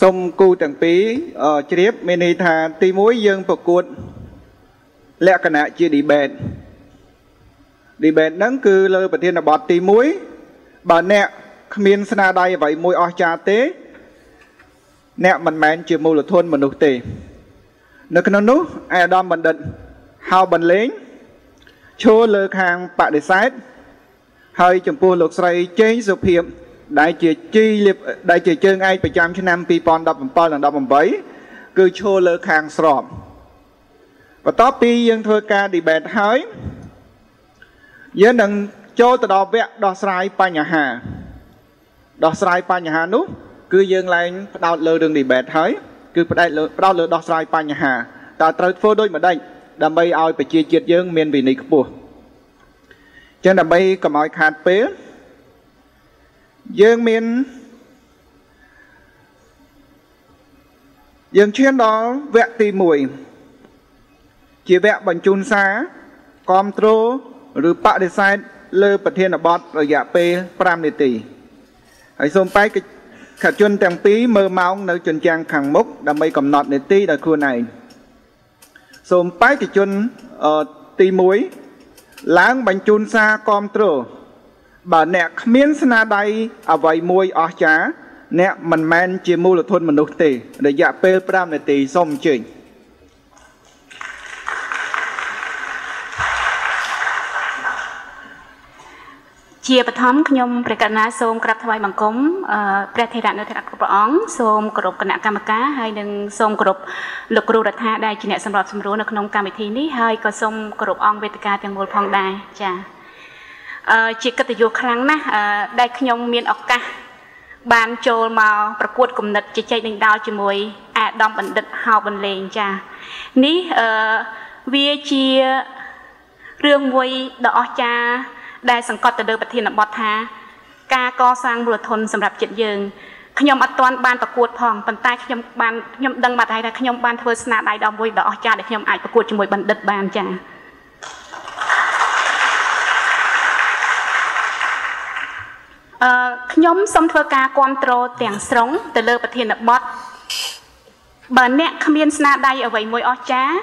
សូមគូទាំងពីរអឺជ្រាបមានន័យថាទី1យើងប្រកួត លក្ខណៈជា debate debate ហ្នឹងគឺលើប្រធានបទទី1បើអ្នកគ្មានស្នាដៃអ្វីមួយអស្ចារ្យទេ អ្នកមិនមែនជាមូលធនមនុស្សទេ នៅក្នុងនោះអាយដាមបណ្ឌិតហៅបន្លេងឈរលើខាងបដិសេធហើយចំពោះលោកស្រីចេងសុភាព ដែលជាជីលៀបដែលជាជើងឯកប្រចាំឆ្នាំ2017និង18គឺឈរលើខាងស្របបន្ទាប់ពីយើងធ្វើការ debate ហើយយើងនឹងចូលទៅដល់វគ្គដោះស្រាយបញ្ហាដោះស្រាយបញ្ហានោះគឺយើងឡើងផ្ដោតលើរឿង debate ហើយគឺផ្ដោតលើផ្ដោតលើដោះស្រាយបញ្ហាតើត្រូវធ្វើដូចម្ដេចដើម្បីឲ្យប្រជាជាតិយើងមានវិន័យខ្ពស់ចឹងដើម្បីកុំឲ្យខាតពេល យើងមានយើងឈានដល់វគ្គទី1ជាវគ្គបញ្ជូនសារគ្រប់គ្រងឬបដិសេធលើប្រធានបទរយៈពេល5នាទីហើយសូមបែកខជនទាំងពីរមើលម៉ោងនៅជញ្ជាំងខាងមុខដើម្បីកំណត់នាទីដោយខ្លួនឯងសូមបែកជនទី1ឡើងបញ្ជូនសារគ្រប់គ្រង បើអ្នកគ្មានស្នាដៃអ្វីមួយអស្ចារ្យអ្នកមិនមែនជាមូលធនមនុស្សទេរយៈពេល5នាទីសូមអញ្ជើញជាបឋមខ្ញុំព្រះករុណាសូមក្រាបថ្វាយបង្គំព្រះធេរៈនៅធរៈគ្រប់ព្រះអង្គសូមគោរពគណៈកម្មការហើយនិងសូមគោរពលោកគ្រូរដ្ឋាដែលជាអ្នកសម្របសម្រួលនៅក្នុងកម្មវិធីនេះហើយក៏សូមគោរពអង្គវេទិកាទាំងមូលផងដែរចា៎ ជាកិត្តិយសខ្លាំងណាស់ដែលខ្ញុំមានឱកាសបានចូលមកប្រកួតគំនិតជជែកដេញដោលជាមួយអាដាមបណ្ឌិតហៅបន្លេងចានេះអឺវាជារឿងមួយដ៏អស្ចារ្យដែលសង្កត់ទៅលើប្រធានបទថា ការកសាងមូលធនសម្រាប់ចិត្តយើងខ្ញុំអត់ទាន់បានប្រកួតផងប៉ុន្តែខ្ញុំបានខ្ញុំដឹងបាត់ហើយថាខ្ញុំបានធ្វើស្នាដៃដ៏មួយដ៏អស្ចារ្យដែលខ្ញុំអាចប្រកួតជាមួយបណ្ឌិតបានចា៎ ខ្ញុំសូមធ្វើការគ្រប់គ្រងទាំងស្រុងទៅលើប្រធានបទបើអ្នកគ្មានស្នាដៃអ្វីមួយអស្ចារ្យ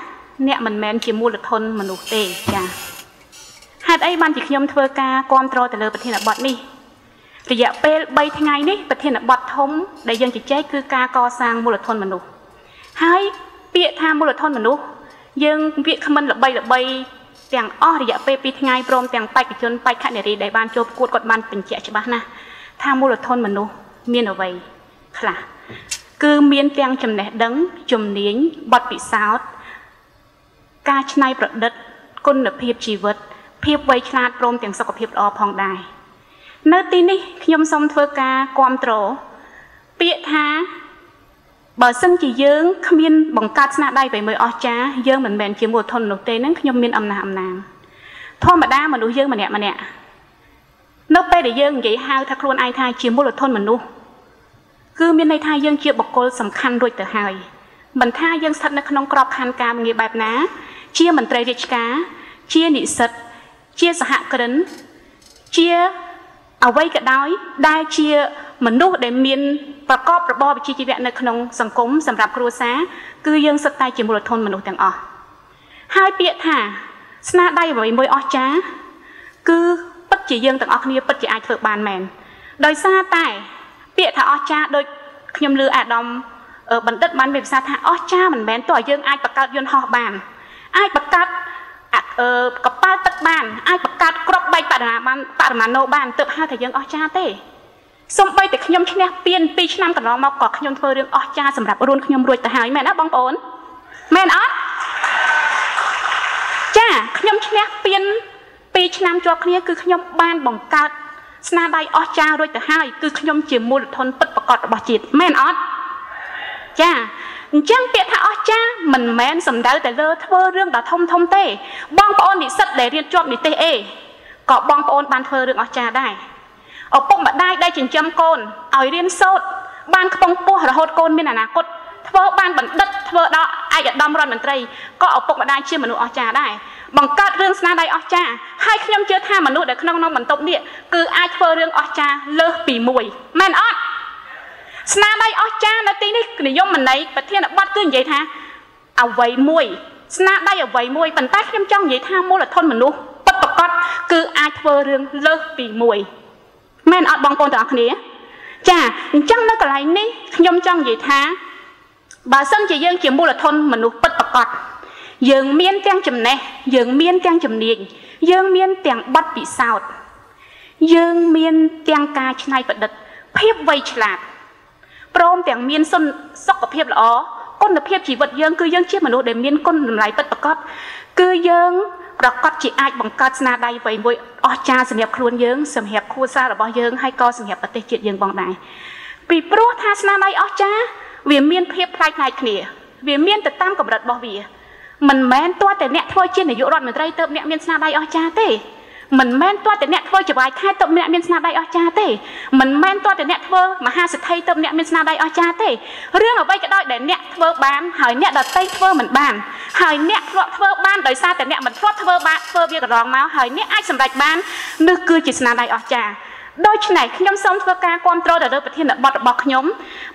អ្នកមិនមែនជាមូលធនមនុស្សទេចា៎ហេតុអីបានជាខ្ញុំធ្វើការគ្រប់គ្រងទៅលើប្រធានបទនេះរយៈពេល3ថ្ងៃនេះប្រធានបទធំដែលយើងជជែកគឺការកសាងមូលធនមនុស្សហើយពាក្យថាមូលធនមនុស្សយើងពាក្យខមមិនល្បីល្បី ទាំងអស់រយៈពេល2ថ្ងៃព្រមទាំងបេក្ខជនបេក្ខនារីដែលបានចូលប្រកួតគាត់បានបញ្ជាក់ច្បាស់ណាស់ថាមូលធនមនុស្សមានអ្វីខ្លះគឺមានទាំងចំណេះដឹងជំនាញបទពិសោធន៍ការច្នៃប្រឌិតគុណភាពជីវិត ភាពវៃឆ្លាតព្រមទាំងសុខភាពល្អផងដែរនៅទីនេះខ្ញុំសូមធ្វើការគ្រប់គ្រងពាក្យថា បើសិនជាយើងគ្មានបង្កើតស្នាដៃអ្វីមួយអស្ចារ្យយើងមិនមែនជាមូលធននោះទេហ្នឹងខ្ញុំមានអំណះអំណាងធម្មតាមនុស្សយើងម្នាក់ម្នាក់នៅពេលដែលយើងនិយាយហៅថាខ្លួនឯងថាជាមូលធនមនុស្សគឺមានន័យថាយើងជាបុគ្គលសំខាន់រួចទៅហើយមិនថាយើងស្ថិតនៅក្នុងក្របខ័ណ្ឌការងារបែបណា ជាមន្ត្រីរាជការជានិស្សិតជាសហគ្រិនជាអ្វីក៏ដោយដែលជា មនុស្សដែលមានប្រកបរបរវិជ្ជាជីវៈនៅក្នុងសង្គមសម្រាប់គ្រួសារគឺយើងសុទ្ធតែជាមូលធនមនុស្សទាំងអស់ហើយពាក្យថា ស្នាដៃអ្វីមួយអស្ចារ្យគឺពិតជាយើងទាំងអស់គ្នាពិតជាអាចធ្វើបានមែនដោយសារតែ ពាក្យថាអស្ចារ្យដូចខ្ញុំលឺអាដាមបណ្ឌិតបានមានភាសាថាអស្ចារ្យមិនមែនទោះឲ្យយើងអាចបង្កើតយន្តហោះបានអាចបង្កើតកប៉ាល់ទឹកបានអាចបង្កើតក្របបែកបរិមាបានបរិមាណូបានទើបហៅថាយើងអស្ចារ្យទេ សំបីតែខ្ញុំឈ្នះពាន2ឆ្នាំកន្លងមកក៏ខ្ញុំធ្វើរឿងអស្ចារ្យសម្រាប់រួនខ្ញុំរួចទៅហើយមែនណាបងប្អូនមែនអត់ចាខ្ញុំឈ្នះពាន2ឆ្នាំជាប់គ្នាគឺខ្ញុំបានបង្កើតស្នាដៃអស្ចារ្យរួចទៅហើយគឺខ្ញុំជាមូលធនពិតប្រកបរបស់ជាតិមែនអត់ចាអញ្ចឹងពាក្យថាអស្ចារ្យមិនមែនសំដៅតែលើធ្វើរឿងដ៏ធំធំទេ បងប្អូននិស្សិតដែលរៀនជាប់និទេសអេក៏បងប្អូនបានធ្វើរឿងអស្ចារ្យដែរ ឪពុកម្ដាយដែលចិញ្ចឹមកូនឲ្យរៀនសូត្របានខ្ពង់ពោះរហូតកូនមានអនាគតធ្វើបានបណ្ឌិតធ្វើដល់ឯកឧត្តមរដ្ឋមន្ត្រីក៏ឪពុកម្ដាយជាមនុស្សអស្ចារ្យដែរបង្កើតរឿងស្នាដៃអស្ចារ្យហើយខ្ញុំជឿថាមនុស្សដែលក្នុងក្នុងបន្ទប់នេះគឺអាចធ្វើរឿងអស្ចារ្យលើសពីមួយមែនអត់ស្នាដៃអស្ចារ្យនៅទីនេះនិយមន័យប្រធានបទគឺនិយាយថាអ្វីមួយស្នាដៃអ្វីមួយប៉ុន្តែខ្ញុំចង់និយាយថាមូលធនមនុស្សពិតប្រាកដគឺអាចធ្វើរឿងលើសពីមួយ មែនអត់បងប្អូនទាំងអស់គ្នា ចាអញ្ចឹងនៅកន្លែងនេះខ្ញុំចង់និយាយថាបើសិនជាយើងជាមូលធនមនុស្សពិតប្រាកដយើងមានទាំងចំណេះយើងមានទាំងជំនាញយើងមានទាំងបទពិសោធន៍យើងមានទាំងការច្នៃប្រឌិតភាពវៃឆ្លាតព្រមទាំងមានសុខភាពល្អគុណភាពជីវិតយើងគឺយើងជាមនុស្សដែលមានគុណតម្លៃពិតប្រាកដគឺយើង ប្រកាសជាអាចបង្កើតស្នាដៃអ្វីមួយអស្ចារ្យសម្រាប់ខ្លួនយើងសម្រាប់គ្រួសាររបស់យើងហើយក៏សម្រាប់ប្រទេសជាតិយើងផងដែរពីព្រោះថាស្នាដៃអស្ចារ្យវាមានភាពប្លែកៗគ្នា វាមានទៅតាមកម្រិតរបស់វាមិនមែនទាល់តែអ្នកធ្វើជានាយករដ្ឋមន្ត្រីទៅអ្នកមានស្នាដៃអស្ចារ្យទេ មិនមែនទាល់តែអ្នកធ្វើចវាយខែទៅអ្នកមានស្នាដៃអស្ចារ្យទេមិនមែនទាល់តែអ្នកធ្វើមហាសិទ្ធិទៅអ្នកមានស្នាដៃអស្ចារ្យទេរឿងអ្វីក៏ដោយដែលអ្នកធ្វើបានហើយអ្នកដតីធ្វើមិនបានហើយអ្នកធ្លាប់ធ្វើបានដោយសារតែអ្នកមិនធ្លាប់ធ្វើបានធ្វើវាកន្លងមកហើយអ្នកអាចសម្រេចបាននោះគឺជាស្នាដៃអស្ចារ្យ ដូច្នេះខ្ញុំសូមធ្វើការគ្រប់គ្រងទៅលើប្រធានបទរបស់ខ្ញុំ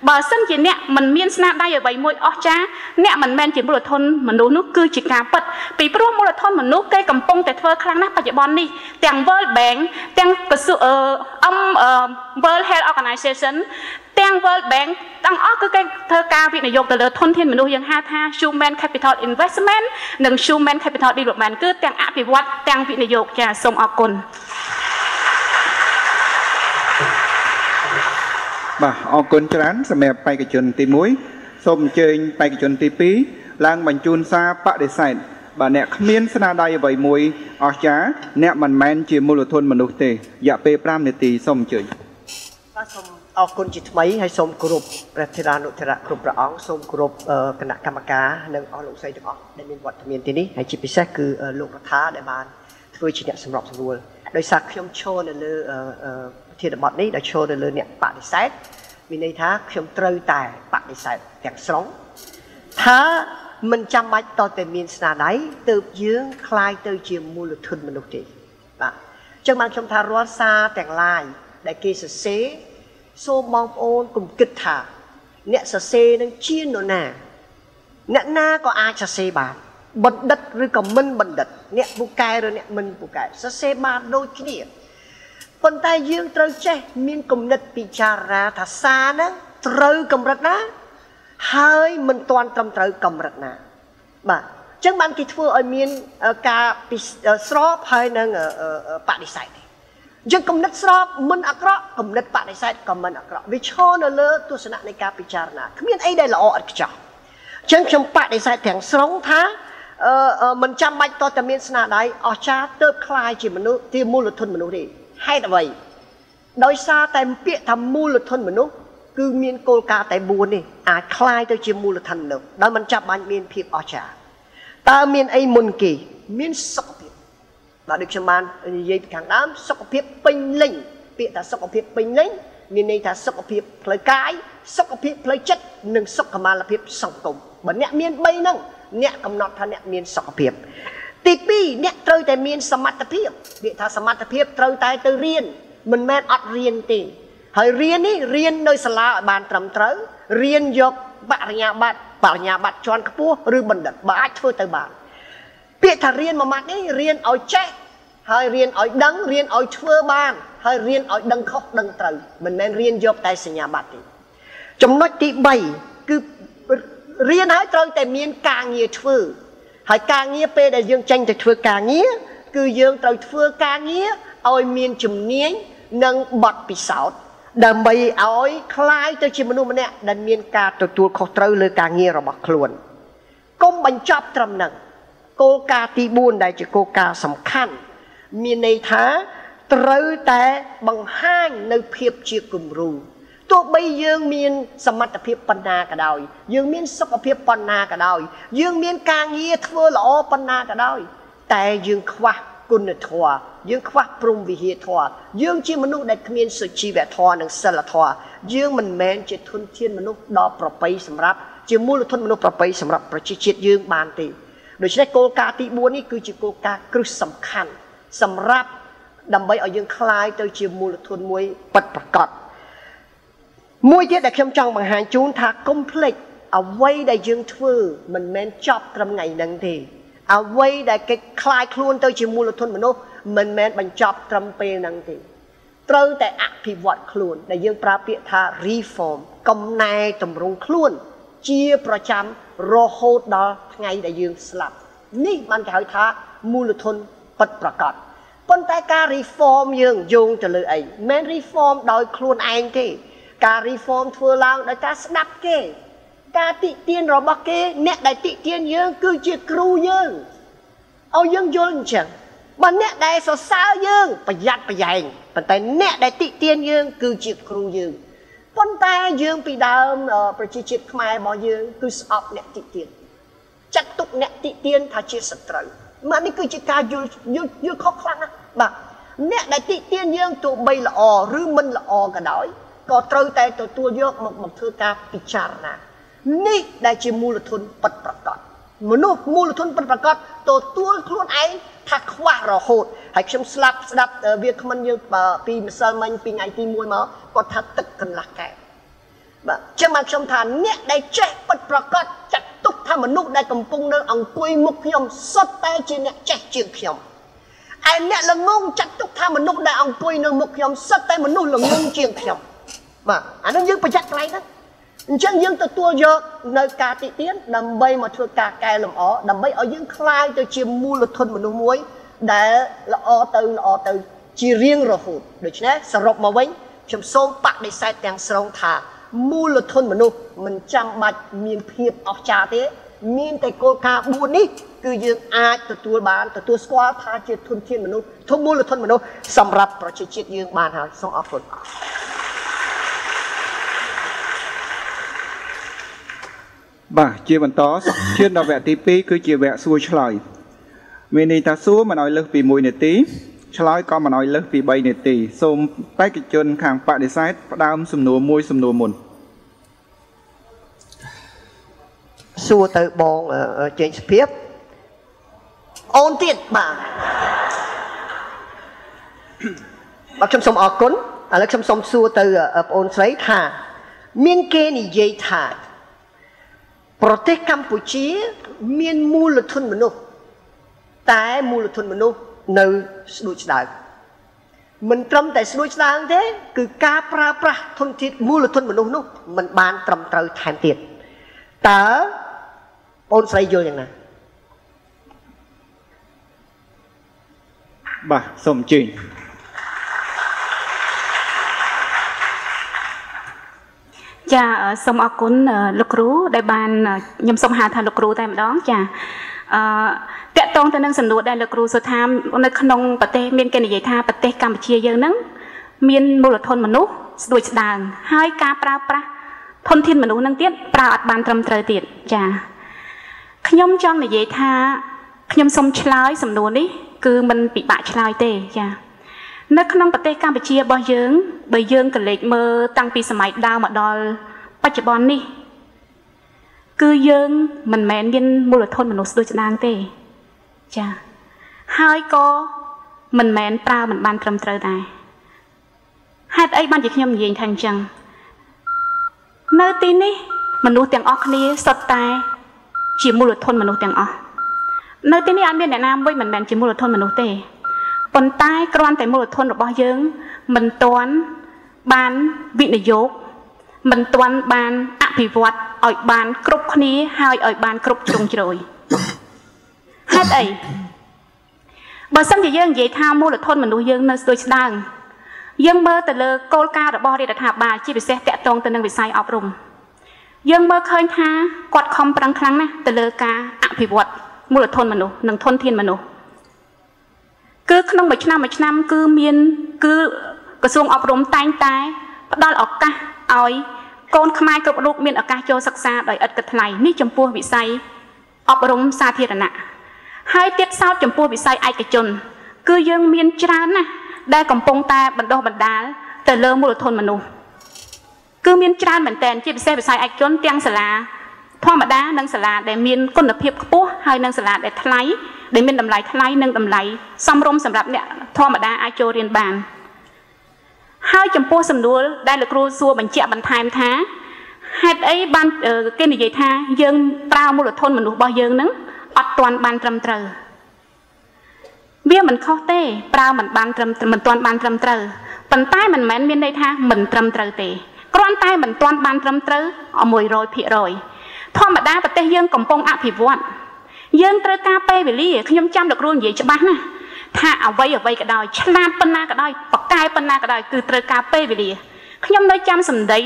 បើសិនជាអ្នកមិនមានស្នាដៃអ្វីមួយអស្ចារ្យអ្នកមិនមែនជាមូលធនមនុស្សនោះគឺជាការពិតពីព្រោះមូលធនមនុស្សគេកំពុងតែធ្វើខ្លាំងណាស់បច្ចុប្បន្ននេះទាំង World Bank ទាំងក្រសួងអឺ World Health Organization ទាំង World Bank ទាំងអស់គឺគេធ្វើការវិនិយោគទៅលើធនធានមនុស្សយើងហៅថា Human Capital Investment និង Human Capital Development គឺទាំងអភិវឌ្ឍទាំងវិនិយោគចាសូមអរគុណ បាទអរគុណច្រើនសម្រាប់បេក្ខជនទី1សូមអញ្ជើញបេក្ខជនទី2ឡើងបញ្ជូនសារបដិសេធបាទអ្នកគ្មានស្នាដៃអ្វីមួយអស្ចារ្យអ្នកមិនមែនជាមូលធនមនុស្សទេរយៈពេល5នាទីសូមអញ្ជើញបាទសូមអរគុណជាថ្មីហើយសូមគោរពព្រះធិរានុធិរៈគ្រប់ព្រះអង្គសូមគោរពគណៈកម្មការនិងអស់លោកស្រីទាំងអស់ដែលមានវត្តមានទីនេះហើយជាពិសេសគឺលោករដ្ឋាដែលបានធ្វើជាអ្នកសម្របសម្រួលដោយសារខ្ញុំឈរនៅលើប្រ ធានបទនេះដែលឈរនៅលើអ្នកបដិសេធមានន័យថាខ្ញុំត្រូវតែបដិសេធទាំងស្រុងថាមិនចាំបាច់តតែមានស្នាដៃទៅយើងคลายទៅជាមូលធនមនុស្សទេបាទអញ្ចឹងបានខ្ញុំថារាល់សារទាំងឡាយដែលគេសរសេរសូមបងប្អូនកុំគិតថាអ្នកសរសេរនឹងជានរណាអ្នកណាក៏អាចសរសេរបានបណ្ឌិតឬក៏មិនបណ្ឌិតអ្នកពូកែឬអ្នកមិនពូកែសរសេរបានដូចគ្នា ប៉ុន្តែយើងត្រូវចេះមានគំនិតពិចារណាថាសារហ្នឹងត្រូវកម្រិតណាហើយមិនទាន់ត្រឹមត្រូវកម្រិតណាបាទអញ្ចឹងបានគេធ្វើឲ្យមានការស្របហើយនឹងបដិសេធយើងគំនិតស្របមិនអាក្រក់គំនិតបដិសេធក៏មិនអាក្រក់វាឈរនៅលើទស្សនៈនៃការពិចារណាគ្មានអីដែលល្អឥតខ្ចោះអញ្ចឹងខ្ញុំបដិសេធទាំងស្រុងថាអឺមិនចាំបាច់តតែមានស្នាដៃអស្ចារ្យទៅคลายជាមនុស្សជាមូលធនមនុស្សទេ ហេតុអ្វីដោយសារតែពាក្យថាមូលធនមនុស្សគឺមានគោលការណ៍តែ4នេះអាចคลายទៅជាមូលធនមនុស្សដោយមិនចាំបាច់មានភាពអស្ចារ្យតើមានអីមុនគេមានសុខភាពបាទដូចខ្ញុំបាននិយាយពីខាងដើមសុខភាពពេញលេញពាក្យថាសុខភាពពេញលេញមានន័យថាសុខភាពផ្លូវកាយសុខភាពផ្លូវចិត្តនិងសុខុមាលភាពសង្គមបើអ្នកមាន3ហ្នឹងអ្នកកំណត់ថាអ្នកមានសុខភាព ទី2អ្នកត្រូវតែមានសមត្ថភាពពាក្យថាសមត្ថភាពត្រូវតែទៅរៀនមិនមែនអត់រៀនទេហើយរៀននេះរៀននៅសាលាឲ្យបានត្រឹមត្រូវរៀនយកបរិញ្ញាបត្របរិញ្ញាបត្រជាន់ខ្ពស់ឬបណ្ឌិតបើអាចធ្វើទៅបានពាក្យថារៀនមួយម៉ាត់នេះរៀនឲ្យចេះហើយរៀនឲ្យដឹងរៀនឲ្យធ្វើបាន ហើយរៀនឲ្យដឹងខុសដឹងត្រូវមិនមែនរៀនយកតែសញ្ញាបត្រទេចំណុចទី3គឺរៀនហើយត្រូវតែមានការងារធ្វើ ហើយការងារពេលដែលយើងចេញទៅធ្វើការងារគឺយើងត្រូវធ្វើការងារឲ្យមានជំនាញនិងបទពិសោធន៍ដើម្បីឲ្យคลายទៅជាមនុស្សម្នាក់ដែលមានការទទួលខុសត្រូវលើការងាររបស់ខ្លួនកុំបញ្ចប់ត្រឹមហ្នឹងគោលការណ៍ទី4ដែលជាគោលការណ៍សំខាន់មានន័យថាត្រូវតែបង្ហាញនៅភាពជាគំរូ ទោះបីយើងមានសមត្ថភាពប៉ុណ្ណាក៏ដោយយើងមានសុខភាពប៉ុណ្ណាក៏ដោយយើងមានការងារធ្វើល្អប៉ុណ្ណាក៏ដោយតែយើងខ្វះគុណធម៌យើងខ្វះព្រំវិហារធម៌យើងជាមនុស្សដែលគ្មានសុជីវធម៌និងសិលធម៌យើងមិនមែនជាធនធានមនុស្សដ៏ប្រពៃសម្រាប់ជាមូលធនមនុស្សប្រពៃសម្រាប់ប្រជាជាតិយើងបានទេដូច្នេះគោលការណ៍ទី4នេះគឺជាគោលការណ៍គ្រឹះសំខាន់សម្រាប់ដើម្បីឲ្យយើងคลายទៅជាមូលធនមួយពិតប្រាកដ មួយទៀតដែលខ្ញុំចង់បង្ហាញជូនថាកុំភ្លេចអ្វីដែលយើងធ្វើមិនមែនចប់ត្រឹមថ្ងៃហ្នឹងទេអ្វីដែលគេคลายខ្លួនទៅជាមូលធនមនុស្សមិនមែនបញ្ចប់ត្រឹមពេលហ្នឹងទេត្រូវតែអភិវឌ្ឍខ្លួន ដែលយើងប្រើពាក្យថា reform កំណែតម្រង់ខ្លួន ជាប្រចាំរហូតដល់ថ្ងៃដែលយើងស្លាប់នេះបានគេហៅថាមូលធនពិតប្រាកដប៉ុន្តែការ reform យើងយោងទៅលើអីមិន reform ដោយខ្លួនឯងទេ ការ reform ធ្វើឡើងដោយការស្ដាប់គេ ការតិទៀនរបស់គេ អ្នកដែលតិទៀនយើង គឺជាគ្រូយើងឲ្យយើងយល់អញ្ចឹងបើអ្នកដែលសរសើរយើងប្រយ័ត្នប្រយែងប៉ុន្តែអ្នកដែលតិទៀនយើង គឺជាគ្រូយើងប៉ុន្តែយើងពីដើមប្រជាជាតិខ្មែររបស់យើងគឺស្អប់អ្នកតិទៀនចាត់ទុកអ្នកតិទៀនថាជាសត្រូវមកនេះគឺជាការយល់យល់យល់ខុសខ្លាំងណាស់បាទអ្នកដែលតិទៀនយើងទោះបីល្អឬមិនល្អក៏ដោយ ក៏ត្រូវតែទទួលយកមកមកធ្វើការពិចារណានេះដែលជាមូលធនពិតប្រាកដមនុស្សមូលធនពិតប្រាកដទទួលខ្លួនឯងថាខ្វះរហូតហើយខ្ញុំស្លាប់ស្ដាប់វាគ្មិនយើងពីម្សិលមិញពីថ្ងៃទី1មកគាត់ថាទឹកកន្លះកែវបាទចឹងមកខ្ញុំថាអ្នកដែលចេះពិតប្រាកដចាត់ទុកថាមនុស្សដែលកំពុងនៅអង្គុយមុខខ្ញុំសុទ្ធតែជាអ្នកចេះជាងខ្ញុំឯអ្នកល្ងងចាត់ទុកថាមនុស្សដែលអង្គុយនៅមុខខ្ញុំសុទ្ធតែមនុស្សល្ងងជាងខ្ញុំ បាទអានោះយើងប្រយ័ត្នកន្លែងហ្នឹងអញ្ចឹងយើងទទួលយកនៅការតិទៀនដើម្បីមកធ្វើការកែលម្អដើម្បីឲ្យយើងคลายទៅជាមូលធនមនុស្សមួយដែលល្អទៅល្អទៅជារៀងរហូតដូច្នេះសរុបមកវិញខ្ញុំសូមបដិសេធទាំងស្រុងថាមូលធនមនុស្សមិនចាំបាច់មានភាពអស្ចារ្យទេមានតែគោលការណ៍4នេះគឺយើងអាចទទួលបានទទួលស្គាល់ថាជាធនធានមនុស្សធំមូលធនមនុស្សសម្រាប់ប្រជាជាតិយើងបានហើយសូមអរគុណ បាទជាបន្តឈានដល់វគ្គទី2គឺជាវគ្គសួរឆ្លើយមានន័យថាសួរមិនឲ្យលើសពី1នាទីឆ្លើយក៏មិនឲ្យលើសពី3នាទីសូមបេក្ខជនខាងបដិសេធផ្ដើមសំណួរមួយសំណួរមុនសួរទៅបងចេញសភាពអូនទៀតបាទបាទខ្ញុំសូមអរគុណឥឡូវខ្ញុំសូមសួរទៅបងអូនស្រីថា មានគេនិយាយថា ប្រទេសកម្ពុជា មានមូលធនមនុស្សតែមូលធនមនុស្សនៅស្ដួចស្ដើងមិនត្រឹមតែស្ដួចស្ដើងទេ គឺការប្រើប្រាស់ធនធានមូលធនមនុស្សនោះมันបានត្រឹមត្រូវថែមទៀតតើបងស្រីយល់យ៉ាងណាបាទសូមអញ្ជើញ ចាសូមអរគុណលោកគ្រូដែលបានខ្ញុំសូមហៅថាលោកគ្រូតែម្ដងចាអឺតកតងទៅនឹងសំណួរដែលលោកគ្រូសួរថានៅក្នុងប្រទេសមានគេនិយាយថាប្រទេសកម្ពុជាយើងហ្នឹងមានមូលធនមនុស្សស្ដួយស្ដើងហើយការប្រើប្រាស់ធនធានមនុស្សហ្នឹងទៀតប្រើអត់បានត្រឹមត្រូវទៀតចាខ្ញុំចង់និយាយថាខ្ញុំសូមឆ្លើយសំណួរនេះគឺมันពិបាកឆ្លើយទេចា នៅក្នុងប្រទេសកម្ពុជារបស់យើងបើយើងក៏លេចមើលតាំងពីសម័យដើមមកដល់បច្ចុប្បន្ននេះ គឺយើងមិនមែនមានមូលធនមនុស្សដូចស្ដាងទេចាហើយក៏មិនមែនប្រើមិនបានត្រឹមត្រូវដែរហេតុអីបានជាខ្ញុំនិយាយថាអញ្ចឹងនៅទីនេះមនុស្សទាំងអស់គ្នាសុទ្ធតែ ជាមូលធនមនុស្សទាំងអស់នៅទីនេះអត់មានអ្នកណាមួយមិនមែនជាមូលធនមនុស្សទេ ប៉ុន្តែគ្រាន់តែមូលធនរបស់យើង មិនទាន់បានវិនិយោគមិនទាន់បានអភិវឌ្ឍឲ្យបានគ្រប់គ្នាហើយឲ្យបានគ្រប់ជ្រុងជ្រោយហេតុអីបើសិនជាយើងនិយាយថាមូលធនមនុស្សយើងនៅស្ទួយស្ដាងយើងមើលទៅលើគោលការណ៍របស់រដ្ឋាភិបាលជាពិសេសតកតងទៅនឹងវិស័យអប់រំយើងមើលឃើញថាគាត់ខំប្រឹងខ្លាំងណាស់ទៅលើការអភិវឌ្ឍមូលធនមនុស្សនិងធនធានមនុស្ស គឺក្នុងមួយឆ្នាំមួយឆ្នាំ គឺមានគឺក្រសួងអប់រំតែងតែផ្ដល់ឱកាសឲ្យកូនខ្មែរគ្រប់រូបមានឱកាសចូលសិក្សាដោយឥតគិតថ្លៃនេះចំពោះវិស័យអប់រំសាធារណៈហើយទៀតសោតចំពោះវិស័យឯកជន គឺយើងមានច្រើនណាស់ដែលកំពុងតែបណ្ដុះបណ្ដាលទៅលើមូលធនមនុស្សគឺមានច្រើនមែនតើជាពិសេសវិស័យឯកជនទាំងសាលាធម្មតានិងសាលាដែលមានគុណភាពខ្ពស់ហើយនិងសាលាដែលថ្លៃ ដែលមានតម្លៃថ្លៃនិងតម្លៃសមរម្យសម្រាប់អ្នកធម្មតាអាចចូលរៀនបានហើយចំពោះសំណួរដែលលោកគ្រូសួរបញ្ជាក់បន្ថែមថាហេតុអីបានគេនិយាយថាយើងប្រើមូលធនមនុស្សរបស់យើងនឹងអត់ទាន់បានត្រឹមត្រូវវាមិនខុសទេប្រើមិនបានត្រឹមមិនទាន់បានត្រឹមត្រូវប៉ុន្តែមិនមែនមានន័យថាមិនត្រឹមត្រូវទេគ្រាន់តែមិនទាន់បានត្រឹមត្រូវ100%ធម្មតាប្រទេសយើងកំពុងអភិវឌ្ឍ យើងត្រូវការពេលវេលាខ្ញុំចាំលោកគ្រូនិយាយច្បាស់ណាស់ថាអ្វីអ្វីក៏ដោយឆ្លាតប៉ុណ្ណាក៏ដោយប៉កែប៉ុណ្ណាក៏ដោយគឺត្រូវការពេលវេលាខ្ញុំនៅចាំសម្ដី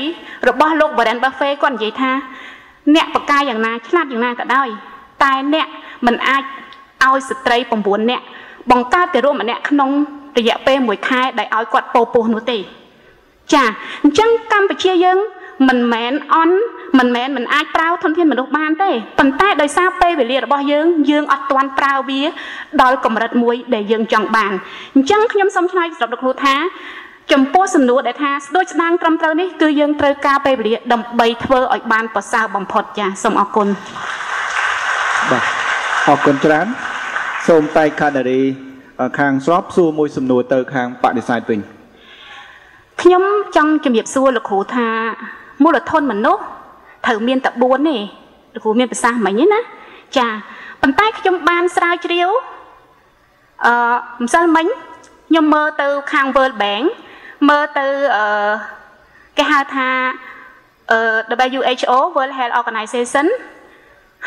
របស់លោក Warren Buffett គាត់និយាយថា អ្នកប៉កែយ៉ាងណាឆ្លាតយ៉ាងណាក៏ដោយតែអ្នកមិនអាចឲ្យស្ត្រី9នាក់បង្កើតតែរួមម្នាក់ក្នុងរយៈពេល1ខែដែលឲ្យគាត់ពោពោះនោះទេចាអញ្ចឹងកម្ពុជាយើង មិនមែនអន់មិនមែនមិនអាចប្រើធនធានមនុស្សបានទេប៉ុន្តែដោយសារពេលវេលារបស់យើងយើងអត់ទាន់ប្រើវា ដល់កម្រិតមួយដែលយើងចង់បានអញ្ចឹងខ្ញុំសូមឆ្លើយសម្រាប់លោកគ្រូថាចំពោះសំណួរដែលថាស្ដួចស្ដាងត្រឹមត្រូវនេះគឺយើងត្រូវការពេលវេលាដើម្បីធ្វើឲ្យបានប្រសើរបំផុតចាសូមអរគុណបាទអរគុណច្រើនសូមតែខានារីខាងស្របសួរមួយសំណួរទៅខាងបដិសេធវិញខ្ញុំចង់ជំរាបសួរលោកគ្រូថា មូលធនមនុស្សត្រូវមានតែ4ទេលោកគ្រូមានប្រសាសន៍មិញណាចាប៉ុន្តែខ្ញុំបានស្រាវជ្រាវអឺម្សិលមិញខ្ញុំមើលទៅខាង World Bank មើលទៅអឺគេហៅថាអឺ WHO World Health Organization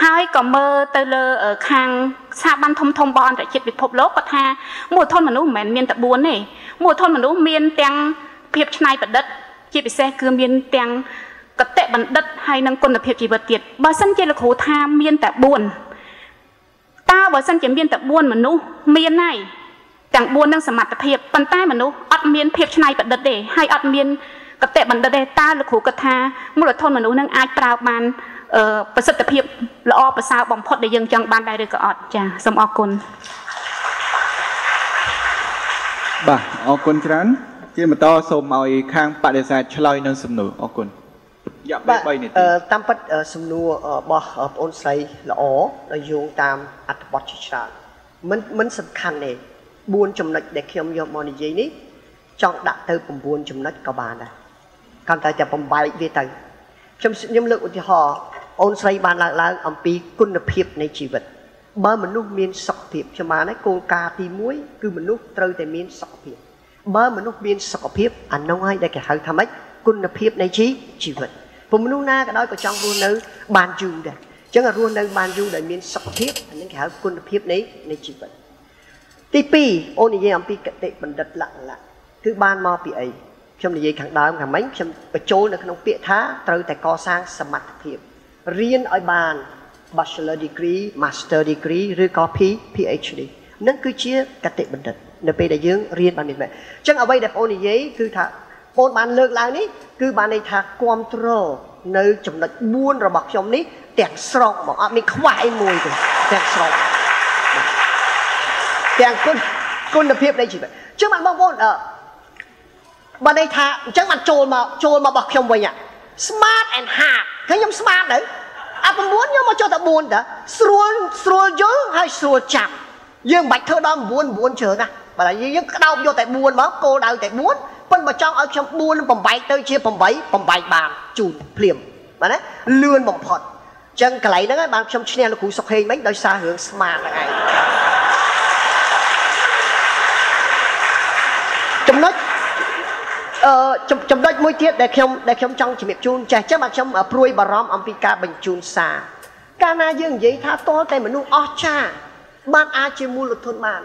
ហើយក៏មើលទៅលើខាងស្ថាប័នធំធំរបស់អន្តរជាតិពិភពលោកគាត់ថាមូលធនមនុស្សមិនមែនមានតែ4ទេមូលធនមនុស្សមានទាំងភាពច្នៃប្រឌិត ជាពិសេសគឺមានទាំងកតិបណ្ឌិតហើយនិងគុណភាពជីវិតទៀតបើសិនជាលោកគ្រូថាមានតែ4តើបើសិនជាមានតែ4មនុស្សមានហើយទាំង4នឹងសមត្ថភាពប៉ុន្តែមនុស្សអត់មានភាពច្នៃប្រឌិតទេហើយអត់មានកតិបណ្ឌិតទេតើលោកគ្រូគិតថាមូលធនមនុស្សនឹងអាចប្រើបានប្រសិទ្ធភាពល្អប្រសើរបំផុតដែលយើងចង់បានដែរឬក៏អត់ចាសូមអរគុណបាទអរគុណច្រើន ជាបន្តសូមឲ្យខាងបដិសេធឆ្លើយនឹងសំណួរអរគុណរយៈពេល3នាទីតាមពិតសំណួររបស់បងអូនស្រីល្អដែលយោងតាមអត្ថបទជាច្រើនមិនមិនសំខាន់ទេ4ចំណុចដែលខ្ញុំយកមកនិយាយនេះចង់ដាក់ទៅ9ចំណុចក៏បានដែរកាន់តែតែបំបែកវាទៅខ្ញុំខ្ញុំលើកឧទាហរណ៍អូនស្រីបានឡើងឡើងអំពីគុណភាពនៃជីវិតបើមនុស្សមានសុខភាពខ្ញុំបានហើយគោលការណ៍ទី1គឺមនុស្សត្រូវតែមានសុខភាព បើមនុស្សមានសុខភាពអានោះហើយដែលគេហៅថាម៉េចគុណភាពនៃជីជីវិតព្រោះមនុស្សណាក៏ដោយក៏ចង់រស់នៅ បានយូរដែរអញ្ចឹងរស់នៅបានយូរដោយមានសុខភាពអានេះគេហៅគុណភាពនៃនៃជីវិតទី2អូននិយាយអំពីកតិបណ្ឌិតលក្ខណៈគឺបានមកពីអីខ្ញុំនិយាយខាងដើមខាងមិញខ្ញុំបញ្ចូលនៅក្នុងពាក្យថាត្រូវតែកសាងសមត្ថភាពរៀនឲ្យបាន bachelor degree master degree ឬក៏ PhD នឹងគឺជាកតិបណ្ឌិត នៅពេលដែលយើងរៀនបាននេះមែនអញ្ចឹងអ្វីដែលបងនិយាយគឺថាបងបានលើកឡើងនេះគឺបានន័យថាគ្រប់គ្រងនៅចំណុច4របស់ខ្ញុំនេះទាំងស្រុងមកអត់មានខ្វះអីមួយទេទាំងស្រុងទាំងគុណគុណភាពនៃជីវិតអញ្ចឹងបានបងប្អូនអឺបានន័យថាអញ្ចឹងបានចូលមកចូលមករបស់ខ្ញុំវិញ smart and hard ឃើញខ្ញុំ smart ទៅអា9ខ្ញុំមកចុះតែ4តើស្រួលស្រួលយល់ហើយស្រួលចាប់យើងមិនបាច់ធ្វើដល់9 9ច្រើនណា បើយើងក្តោបយកតែ4មកគោលដៅតែ4ប៉ុន្តែបើចង់ឲ្យខ្ញុំ4នឹងបំបែកទៅជា8បំបែកបានជូនភ្លាមបាទណាលឿនបំផុតអញ្ចឹងកន្លែងហ្នឹងហើយបានខ្ញុំឈ្នះលោកគ្រូសុខហេងមិញដោយសាររឿង smart ហ្នឹងឯងចំណុចអឺចំណុចមួយទៀតដែលខ្ញុំដែលខ្ញុំចង់ជំរាបជូនចាស់ចឹងបាទខ្ញុំព្រួយបារម្ភអំពីការបញ្ជូនសារកាលណាយើងនិយាយថាតលតែមនុស្សអស់ចាបានអាចជាមូលធនបាន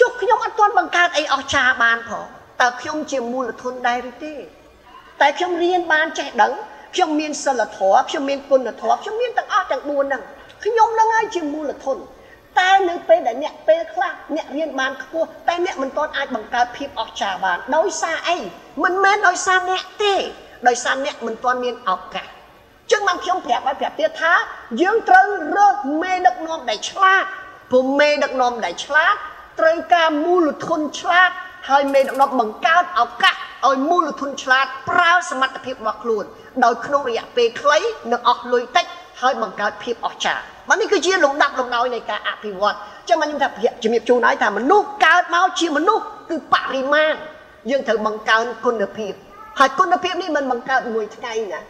ចុះខ្ញុំអត់ទាន់បង្កើតអីអស្ចារ្យបានផងតើខ្ញុំជាមូលធនដែរឬទេ តែខ្ញុំរៀនបានចេះដឹងខ្ញុំមានសិលធម៌ខ្ញុំមានគុណធម៌ខ្ញុំមានទាំងអស់ទាំង4ហ្នឹងខ្ញុំនឹងហើយជាមូលធនតែនៅពេលដែលអ្នកពេលខ្លះអ្នករៀនបានខ្ពស់តែអ្នកមិនទាន់អាចបង្កើតភាពអស្ចារ្យបានដោយសារអីមិនមែនដោយសារអ្នកទេដោយសារអ្នកមិនទាន់មានឱកាសចឹងបានខ្ញុំប្រាប់ឲ្យប្រាប់ទៀតថា យើងត្រូវរើសមេដឹកនាំដែលឆ្លាតព្រោះមេដឹកនាំដែលឆ្លាត ត្រូវការមូលធនឆ្លាតហើយមេដឹកនាំបង្កើតឱកាសឲ្យមូលធនឆ្លាតប្រើសមត្ថភាពរបស់ខ្លួនដោយក្នុងរយៈពេលខ្លីនិងអស់លុយតិចហើយបង្កើតភាពអស្ចារ្យបាទនេះគឺជាលំដាប់លំដោយនៃការអភិវឌ្ឍចឹងមកខ្ញុំថាជំរាបជូនឲ្យថាមនុស្សកើតមកជាមនុស្សគឺបរិមាណ យើងត្រូវបង្កើនគុណភាពហើយគុណភាពនេះមិនបង្កើតមួយថ្ងៃណា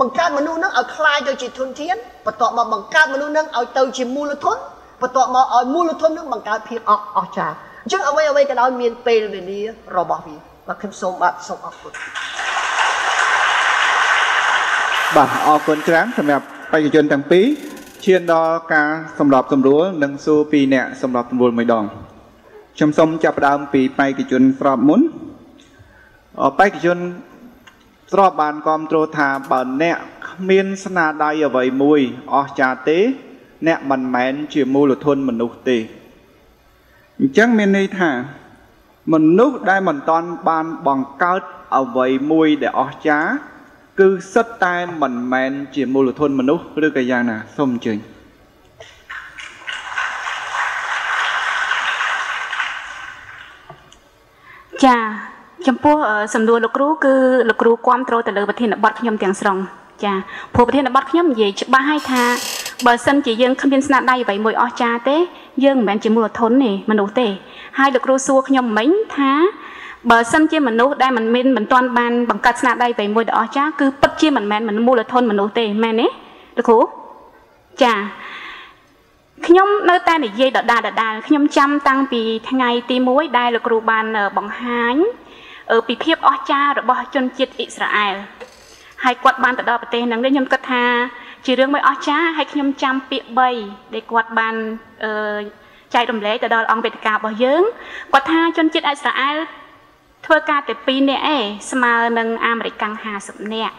បង្កើតមនុស្សនឹងឲ្យคลายទៅជាធនធានបន្ទាប់មកបង្កើតមនុស្សនឹងឲ្យទៅជាមូលធន បន្ទាប់មកឲ្យមូលធននឹងបង្កើតភាពអស់អស្ចារ្យអញ្ចឹងអ្វីអ្វីក៏ដោយមានពេលវេលារបស់វាបាទខ្ញុំសូមបាទសូមអរគុណបាទអរគុណច្រើនសម្រាប់បេក្ខជនទាំងពីរឈានដល់ការសម្របសម្រួលនិងសួរពីអ្នកសម្របសម្រួលមួយដងខ្ញុំសូមចាប់ផ្ដើមពីបេក្ខជនស្របមុនបេក្ខជនស្របបានគ្រប់គ្រងថាបើអ្នកគ្មានស្នាដៃអ្វីមួយអស្ចារ្យទេ អ្នកមិនមែនជាមូលធនមនុស្សទេអញ្ចឹងមានន័យថាមនុស្សដែលមិនតាន់បានបង្កើតអ្វីមួយដែលអស្ចារ្យគឺសិតតែមិនមែនជាមូលធនមនុស្សឬក៏យ៉ាងណាសូមអញ្ជើញចាចំពោះសំណួរលោកគ្រូគឺលោកគ្រូគ្រប់គ្រងទៅលើប្រធានបទខ្ញុំទាំងស្រុងចាព្រោះប្រធានបទខ្ញុំនិយាយច្បាស់ហើយថា បើសិនជាយើងគ្មានស្នាដៃអ្វីមួយអស្ចារ្យទេយើងមិនមែនជាមូលធនទេមនុស្សទេហើយលោកគ្រូសួរខ្ញុំមិញថាបើសិនជាមនុស្សដែលមិនមានមិនទាន់បានបង្កើតស្នាដៃអ្វីមួយដ៏អស្ចារ្យគឺពិតជាមិនមែនមូលធនមនុស្សទេមែនទេលោកគ្រូចាខ្ញុំនៅតែនិយាយដដែលដដែលខ្ញុំចាំតាំងពីថ្ងៃទី1ដែលលោកគ្រូបានបង្ហាញពីភាពអស្ចារ្យរបស់ជនជាតិអ៊ីស្រាអែលហើយគាត់បានទៅដល់ប្រទេសហ្នឹងខ្ញុំគិតថា ជារឿងមួយអស្ចារ្យហើយខ្ញុំចាំពាក្យ3ដែលគាត់បានអឺចែករំលែកទៅដល់អង្គវេទិការបស់យើងគាត់ថាជនជាតិអ៊ីស្រាអែលធ្វើការតែ2នាក់ឯងស្មើនឹងអាមេរិកកាំង50នាក់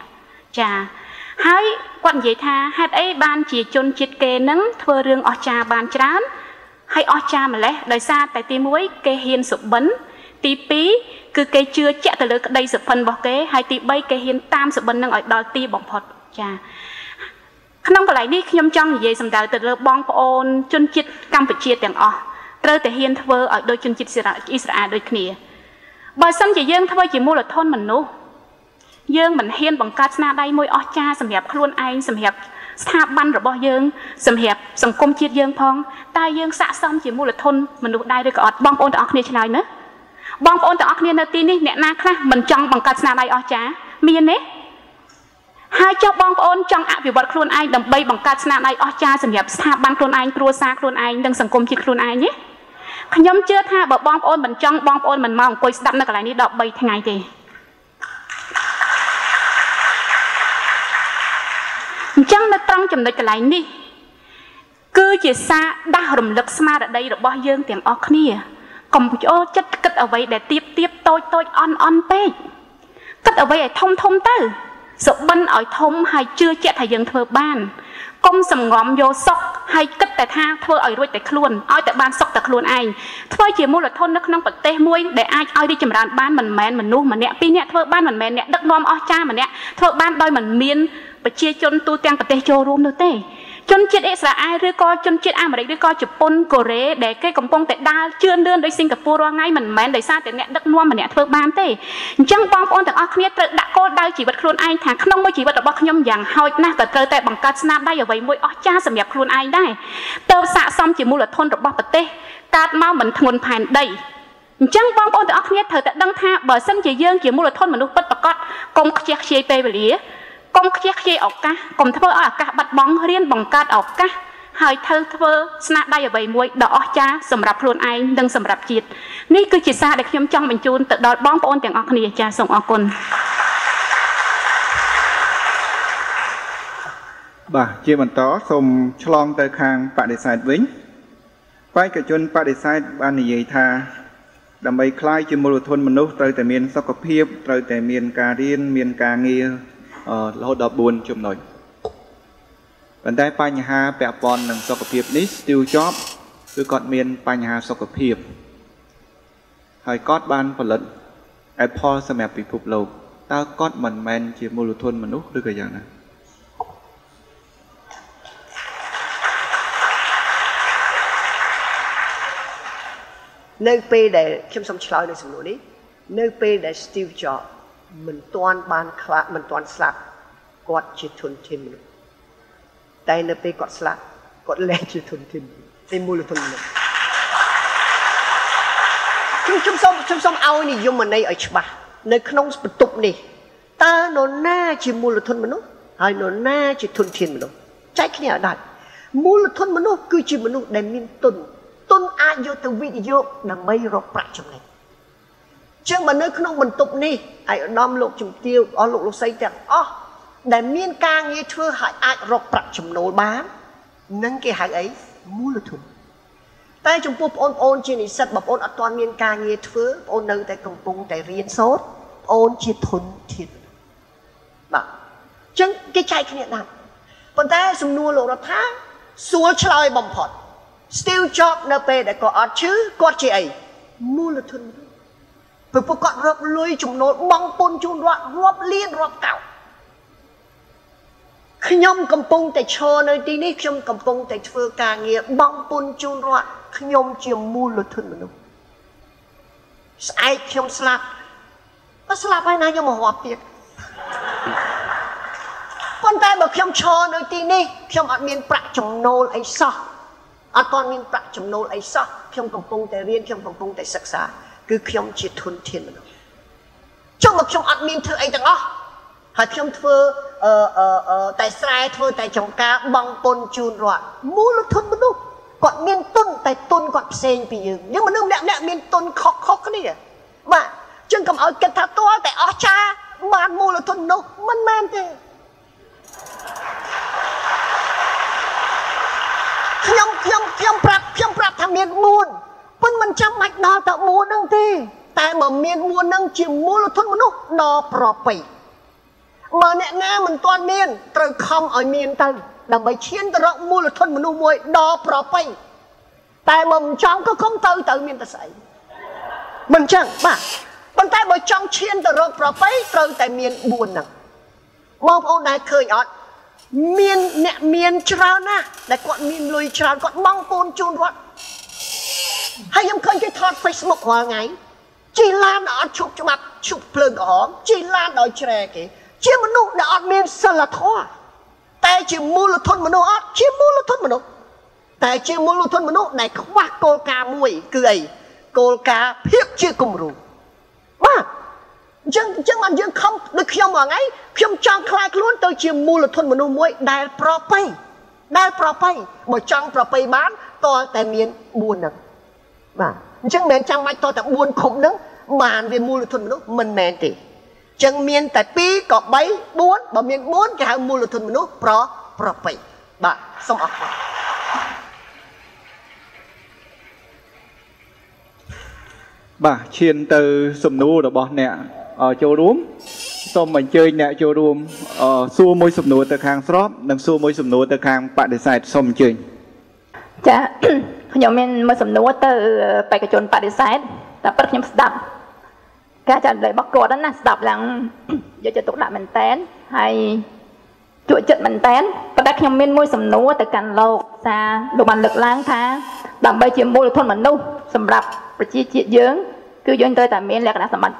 ចាហើយគាត់និយាយថាហេតុអីបានជាជនជាតិគេនឹងធ្វើរឿងអស្ចារ្យបានច្រើនហើយអស្ចារ្យម្លេះដោយសារតែទី1គេហ៊ានសុបិនទី2គឺគេជឿជាក់ទៅលើក្តីសុបិនរបស់គេហើយទី3គេហ៊ានតាមសុបិននឹងឲ្យដល់ទីបំផុតចា ក្នុងកន្លែងនេះខ្ញុំចង់និយាយសម្ដៅទៅលើបងប្អូនជនជាតិកម្ពុជាទាំងអស់ត្រូវតែហ៊ានធ្វើឲ្យដូចជនជាតិអ៊ីស្រាអែលដូចគ្នាបើសិនជាយើងធ្វើជាមូលធនមនុស្សយើងមិនហ៊ានបង្កើតស្នាដៃមួយអស្ចារ្យសម្រាប់ខ្លួនឯងសម្រាប់ស្ថាប័នរបស់យើងសម្រាប់សង្គមជាតិយើងផងតើយើងស័ក្តិសមជាមូលធនមនុស្សដែរឬក៏អត់បងប្អូនទាំងអស់គ្នាឆ្លើយណាបងប្អូនទាំងអស់គ្នានៅទីនេះអ្នកណាខ្លះមិនចង់បង្កើតស្នាដៃអស្ចារ្យមានទេ ហើយចុះបងប្អូនចង់អភិវឌ្ឍខ្លួនឯងដើម្បីបង្កើតស្នាដៃអស្ចារ្យសម្រាប់ស្ថាប័នខ្លួនឯងគ្រួសារខ្លួនឯងនិងសង្គមជាតិខ្លួនឯងទេខ្ញុំជឿថាបើបងប្អូនមិនចង់បងប្អូនមិនមកអង្គុយស្ដាប់នៅកន្លែងនេះ13ថ្ងៃទេអញ្ចឹងនៅត្រង់ចំណុចកន្លែងនេះគឺជាសារដាស់រំលឹកស្មារតីរបស់យើងទាំងអស់គ្នាកុំចូលចិត្តគិតអ្វីដែលទៀបទៀបតូចតូចអន់អន់ពេកគិតអ្វីឲ្យធំធំទៅ សុបិនឲ្យធំហើយជឿជាក់ថាយើងធ្វើបានកុំសំងំយកសុកហើយគិតតែថាធ្វើឲ្យរួចតែខ្លួនឲ្យតែបានសុកតែខ្លួនឯងធ្វើជាមូលធននៅក្នុងប្រទេសមួយដែលអាចឲ្យរីកចម្រើនបានមិនមែនមនុស្សម្នាក់ពីរនាក់ធ្វើបានមិនមែនអ្នកដឹកនាំអស់ចាម្នាក់ធ្វើបានដោយមិនមានប្រជាជនទូទាំងប្រទេសចូលរួមនោះទេ ជនជាតិអ៊ីស្រាអែលឬក៏ជនជាតិអាមេរិកឬក៏ជប៉ុនកូរ៉េដែលគេកំពុងតែដើរជឿនលឿនដោយសិង្ហបុរីរាល់ថ្ងៃមិនមែនដោយសារតែអ្នកដឹកនាំម្នាក់ធ្វើបានទេអញ្ចឹងបងប្អូនទាំងអស់គ្នាត្រូវដាក់គោលដៅជីវិតខ្លួនឯងថាក្នុងមួយជីវិតរបស់ខ្ញុំយ៉ាងហោចណាស់ក៏ត្រូវតែបង្កើតស្នាដៃអ្វីមួយអស្ចារ្យសម្រាប់ខ្លួនឯងដែរទៅស័កសមជាមូលធនរបស់ប្រទេសកើតមកមិនធ្ងន់ផែនដីអញ្ចឹងបងប្អូនទាំងអស់គ្នាត្រូវតែដឹងថាបើសិនជាយើងជាមូលធនមនុស្សពិតប្រាកដកុំខ្ជះខ្ជាយពេលវេលា កុំខ្ជះខ្ជាយឱកាសកុំធ្វើឲ្យឱកាសបាត់បង់រៀនបង្កើតឱកាសហើយធ្វើធ្វើស្នាដៃអ្វីមួយដ៏អស្ចារ្យសម្រាប់ខ្លួនឯងនិងសម្រាប់ជាតិនេះគឺជាសារដែលខ្ញុំចង់បញ្ជូនទៅដល់បងប្អូនទាំងអស់គ្នាចាសូមអរគុណបាទជាបន្តសូមឆ្លងទៅខាងបដិសេធវិញបេក្ខជនបដិសេធបាននិយាយថាដើម្បីคลายជាមូលធនមនុស្សត្រូវតែមានសុខភាពត្រូវតែមានការរៀនមានការងារ រហូតដល់4ចំណុចប៉ុន្តែបញ្ហាពាក់ព័ន្ធនឹងសុខភាពនេះ Steve Jobs គឺគាត់មានបញ្ហាសុខភាពហើយគាត់បានផលិត Apple សម្រាប់ពិភពលោកតើគាត់មិនមែនជាមូលធនមនុស្សឬក៏យ៉ាងណានៅពេលដែលខ្ញុំសូមឆ្លើយនៅសំណួរនេះនៅពេលដែល Steve Jobs មិនទាន់បានខ្លាចមិនទាន់ស្លាប់គាត់ជាធនធានមនុស្សតែនៅពេលគាត់ស្លាប់គាត់លែងជាធនធានទេមូលធនមនុស្សខ្ញុំខ្ញុំសូមខ្ញុំសូមឲ្យនិយមន័យឲ្យច្បាស់នៅក្នុងបន្ទប់នេះតើនរណាជាមូលធនមនុស្សហើយនរណាជាធនធានមនុស្សចែកគ្នាឲ្យដាច់មូលធនមនុស្សគឺជាមនុស្សដែលមានទុនទុនអាចយកទៅវិនិយោគដើម្បីរកប្រាក់ចំណេញ ចឹងបើនៅក្នុងបន្ទប់នេះឯកឧត្តមលោកជំទាវអស់លោកលោកសីទាំងអស់ដែលមានការងារធ្វើហើយអាចរកប្រាក់ចំណូលបាននឹងគេហៅអីមូលធនតែចំពោះបងប្អូនជានិស្សិតបងប្អូនអត់ទាន់មានការងារធ្វើបងប្អូននៅតែកំពុងតែរៀនសូត្របងប្អូនជាធនធានបាទអញ្ចឹងគេចែកគ្នាដែរប៉ុន្តែសំណួរលោករដ្ឋាសួរឆ្លើយបំផុត Steve Jobs នៅពេលដែលគាត់អត់ឈឺគាត់ជាអីមូលធន ព្រោះពួកគាត់រកលុយចំណូលបង់ពន្ធជូនរដ្ឋរាប់លានរាប់កោខ្ញុំកំពុងតែឈរនៅទីនេះខ្ញុំកំពុងតែធ្វើការងារបង់ពន្ធជូនរដ្ឋខ្ញុំជាមូលធនមនុស្សស្អែកខ្ញុំស្លាប់បើស្លាប់ហើយណាខ្ញុំមករាប់ទៀតប៉ុន្តែបើខ្ញុំឈរនៅទីនេះខ្ញុំអត់មានប្រាក់ចំណូលអីសោះអត់ទាន់មានប្រាក់ចំណូលអីសោះខ្ញុំកំពុងតែរៀនខ្ញុំកំពុងតែសិក្សា គឺខ្ញុំជាធនធានមនុស្សចុះមកខ្ញុំអត់មានធ្វើអីទាំងអស់ហើយខ្ញុំធ្វើអឺអឺតែស្រែធ្វើតែចំការបង់ពន្ធជូនរដ្ឋមូលធនមនុស្សគាត់មានទុនតែទុនគាត់ផ្សេងពីយើងយើងមនុស្សម្នាក់ម្នាក់មានទុនខុសខុសគ្នាបាទចឹងកុំឲ្យគិតថាទាល់តែអស់ចាបានមូលធននោះមិនមែនទេខ្ញុំខ្ញុំខ្ញុំប្រាប់ខ្ញុំប្រាប់ថាមាន4 ប៉ុន្តែមិនចាំបាច់ដល់តែ4ហ្នឹងទេ តែបើមាន4ហ្នឹងជាមូលធនមនុស្សដ៏ប្រពៃបើអ្នកណាមិនទាន់មានត្រូវខំឲ្យមានទៅដើម្បីឈានទៅរកមូលធនមនុស្សមួយដ៏ប្រពៃតែបើមិនចង់ក៏កុំទៅទៅមានតែស្អីមិនចឹងបាទប៉ុន្តែបើចង់ឈានទៅរកប្រពៃត្រូវតែមាន4ហ្នឹងបងប្អូនដែលឃើញអត់មានអ្នកមានច្រើនណាស់ដែលគាត់មានលុយច្រើនគាត់បង់ពូនជូនរដ្ឋ ហើយខ្ញុំឃើញគេថត Facebook រាល់ថ្ងៃជិះឡានអត់ឈប់ច្បាប់ឈប់ភ្លើងក្រហមជិះឡានដោយជ្រែគេ ជាមនុស្សដែលអត់មានសិលធម៌តែជាមូលធនមនុស្សអត់ជាមូលធនមនុស្សតែជាមូលធនមនុស្សដែលខ្វះគោលការណ៍មួយ គឺអីគោលការណ៍ភាពជាគំរូបាទអញ្ចឹងអញ្ចឹងបានយើងខំដូចខ្ញុំមួយថ្ងៃខ្ញុំចង់ខ្លាយខ្លួនទៅជាមូលធនមនុស្សមួយដែលប្រពៃដែលប្រពៃបើចង់ប្រពៃបានតើតែមាន4ហ្នឹង បាទអញ្ចឹងមិនមែនចាំបាច់តតែ4ខុំហ្នឹងបានវាមូលធនមនុស្សមិនមែនទេចឹងមានតែ2ក៏3 4បើមាន4គេហៅមូលធនមនុស្សប្រប្រពៃបាទសូមអរគុណបាទឈានទៅសំណួររបស់អ្នកចូលរួមសូមអញ្ជើញអ្នកចូលរួមសួរមួយសំណួរទៅខាងស្រប និងសួរមួយសំណួរទៅខាងបដិសេធសូមអញ្ជើញចា ខ្ញុំមានមួយសំណួរទៅបេក្ខជនបដិសេធតែពិតខ្ញុំស្ដាប់ការចាត់របស់គាត់ណាស្ដាប់ឡើងយកចិត្តទុកដាក់មែនតែនហើយជក់ចិត្តមែនតែនប៉ុន្តែខ្ញុំមានមួយសំណួរទៅកាន់លោកថាលោកបានលើកឡើងថាដើម្បីជាមូលធនមនុស្សសម្រាប់ប្រជាជាតិយើង គឺយើងត្រូវតែមានលក្ខណៈសម្បត្តិ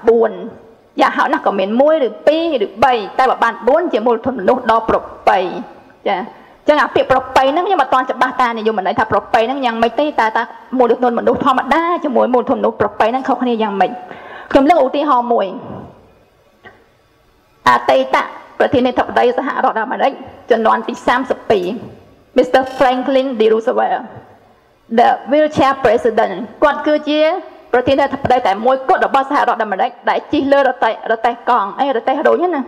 4យ៉ាងហោចណាស់ក៏មាន1ឬ2ឬ3តែបើបាន4ជាមូលធនមនុស្សដ៏ប្រពៃចា ចឹងអាពាក្យប្រពៃហ្នឹងខ្ញុំអត់ទាន់ច្បាស់តានិយមន័យថាប្រពៃហ្នឹងយ៉ាងម៉េចទេតែតាមូលធនមនុស្សធម្មតាជាមួយមូលធនមនុស្សប្រពៃហ្នឹងខុសគ្នាយ៉ាងម៉េចខ្ញុំលើកឧទាហរណ៍មួយអតីតប្រធានាធិបតីសហរដ្ឋអាមេរិកជំនាន់ទី32 Mr Franklin D Roosevelt the wheelchair president គាត់គឺជាប្រធានាធិបតីតែមួយគត់របស់សហរដ្ឋអាមេរិកដែលជិះលើរទេះរទេះកង់អីរទេះរុញណា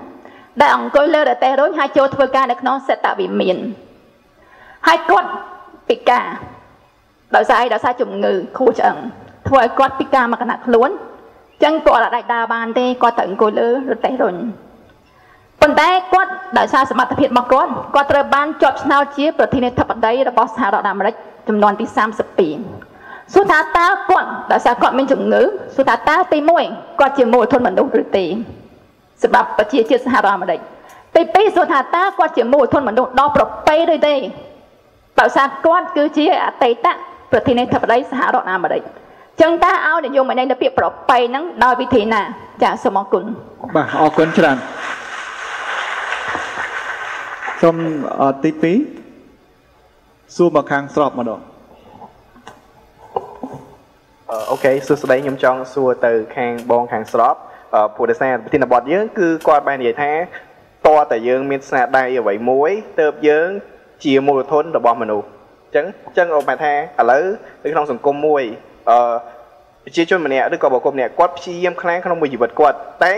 ដែលអង្គុយលើរទេះរុញហើយចូលធ្វើការនៅក្នុងសេតវិមាន ហើយគាត់ពិការដោយសារអីដោយសារជំងឺខួរឆ្អឹងធ្វើឲ្យគាត់ពិការមកគណៈខ្លួនចឹងគាត់អាចដើរបានទេគាត់ត្រូវអង្គុយលើរទេះរុញប៉ុន្តែគាត់ដោយសារសមត្ថភាពរបស់គាត់គាត់ត្រូវបានជាប់ឆ្នោតជាប្រធានាធិបតីរបស់សហរដ្ឋអាមេរិកចំនួនទី32សួរថាតើគាត់ដោយសារគាត់មានជំងឺសួរថាតើទី1គាត់ជាមូលធនមនុស្សឬទេសម្រាប់ប្រជាជាតិសហរដ្ឋអាមេរិកទី2សួរថាតើគាត់ជាមូលធនមនុស្សដ៏ប្រពៃឬទេ ដោយសារគាត់គឺជាអតីតប្រធានាធិបតីសហរដ្ឋអាមេរិកចឹងតើឲ្យនិយមន័យនៅពាក្យប្របីហ្នឹងដោយវិធីណាចាសូមអរគុណបាទអរគុណច្រើនសូមទី2សួរមកខាងស្របម្ដងអូខេសួស្តីខ្ញុំចង់សួរទៅខាងបងខាងស្របព្រោះដោយសារប្រធានបទយើងគឺគាត់បាននិយាយថាតើតែយើងមានស្នាដៃអ្វីមួយទៅយើង ជាមូលធនរបស់មនុស្សអញ្ចឹងអញ្ចឹងអូបែរថាឥឡូវនៅក្នុងសង្គមមួយអឺប្រជាជនម្នាក់ឬក៏បុគ្គលម្នាក់គាត់ព្យាយាមខ្លាំងក្នុងមួយជីវិតគាត់តែ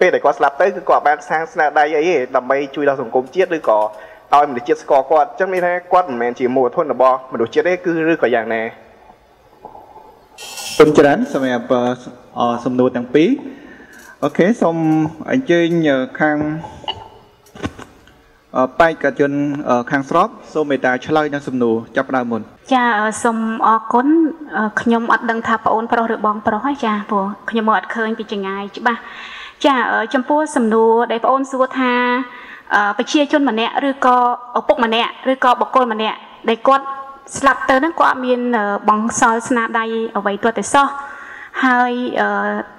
ពេលដែលគាត់ស្លាប់ទៅគឺគាត់បានសាងស្នាដៃអីទេដើម្បីជួយដល់សង្គមជាតិឬក៏ឲ្យមនុស្សជាតិស្គាល់គាត់អញ្ចឹងមានថាគាត់មិនមែនជាមូលធនរបស់មនុស្សជាតិទេគឺឬក៏យ៉ាងណាសូមច្រើនសម្រាប់សំណួរទាំងពីរអូខេសូមអញ្ជើញខាង បេក្ខជនខាងស្របសូមមេត្តាឆ្លើយនឹងសំណួរចាប់ផ្ដើមមុនចាសូមអរគុណខ្ញុំអត់ដឹងថាប្អូនប្រុសឬបងប្រុសទេចាព្រោះខ្ញុំមកអត់ឃើញពីចងាយច្បាស់ចាចំពោះសំណួរដែលប្អូនសួរថាប្រជាជនម្នាក់ឬក៏ឪពុកម្នាក់ឬក៏បុគ្គលម្នាក់ដែលគាត់ស្លាប់ទៅហ្នឹងគាត់មានបងសល់ស្នាដៃអ្វីទាល់តែសោះហើយ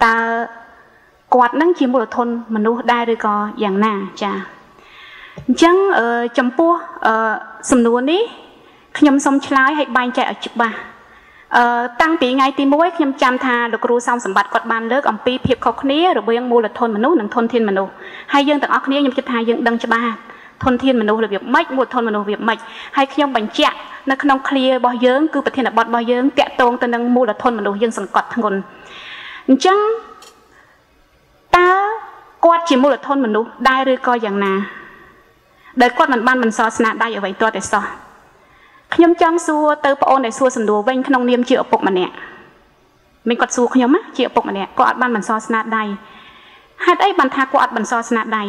តើគាត់នឹងជាមូលធនមនុស្សដែរឬក៏យ៉ាងណាចា អញ្ចឹងចំពោះសំណួរនេះខ្ញុំសូមឆ្លើយឲ្យបែងចែកឲ្យច្បាស់អឺតាំងពីថ្ងៃទី1ខ្ញុំចាំថាលោកគ្រូសំសម្បត្តិគាត់បានលើកអំពីភាពខុសគ្នារវាងមូលធនមនុស្សនិងធនធានមនុស្សហើយយើងទាំងអស់គ្នាខ្ញុំគិតថាយើងដឹងច្បាស់ធនធានមនុស្សរបៀបម៉េចមូលធនមនុស្សរបៀបម៉េចហើយខ្ញុំបញ្ជាក់នៅក្នុងឃ្លារបស់យើងគឺប្រធានបទរបស់យើងតាក់ទងទៅនឹងមូលធនមនុស្សយើងសង្កត់ធ្ងន់អញ្ចឹងតើគាត់ជាមូលធនមនុស្សដែរឬក៏យ៉ាងណា ដែលគាត់មិនបានបន្សល់ស្នាដៃអ្វីទាល់តែសោះខ្ញុំចង់សួរទៅប្អូនដែលសួរសំណួរវិញក្នុងនាមជាឪពុកម្នាក់មិនគាត់សួរខ្ញុំណាជាឪពុកម្នាក់គាត់អត់បានបន្សល់ស្នាដៃហេតុអីបានថាគាត់អត់បន្សល់ស្នាដៃ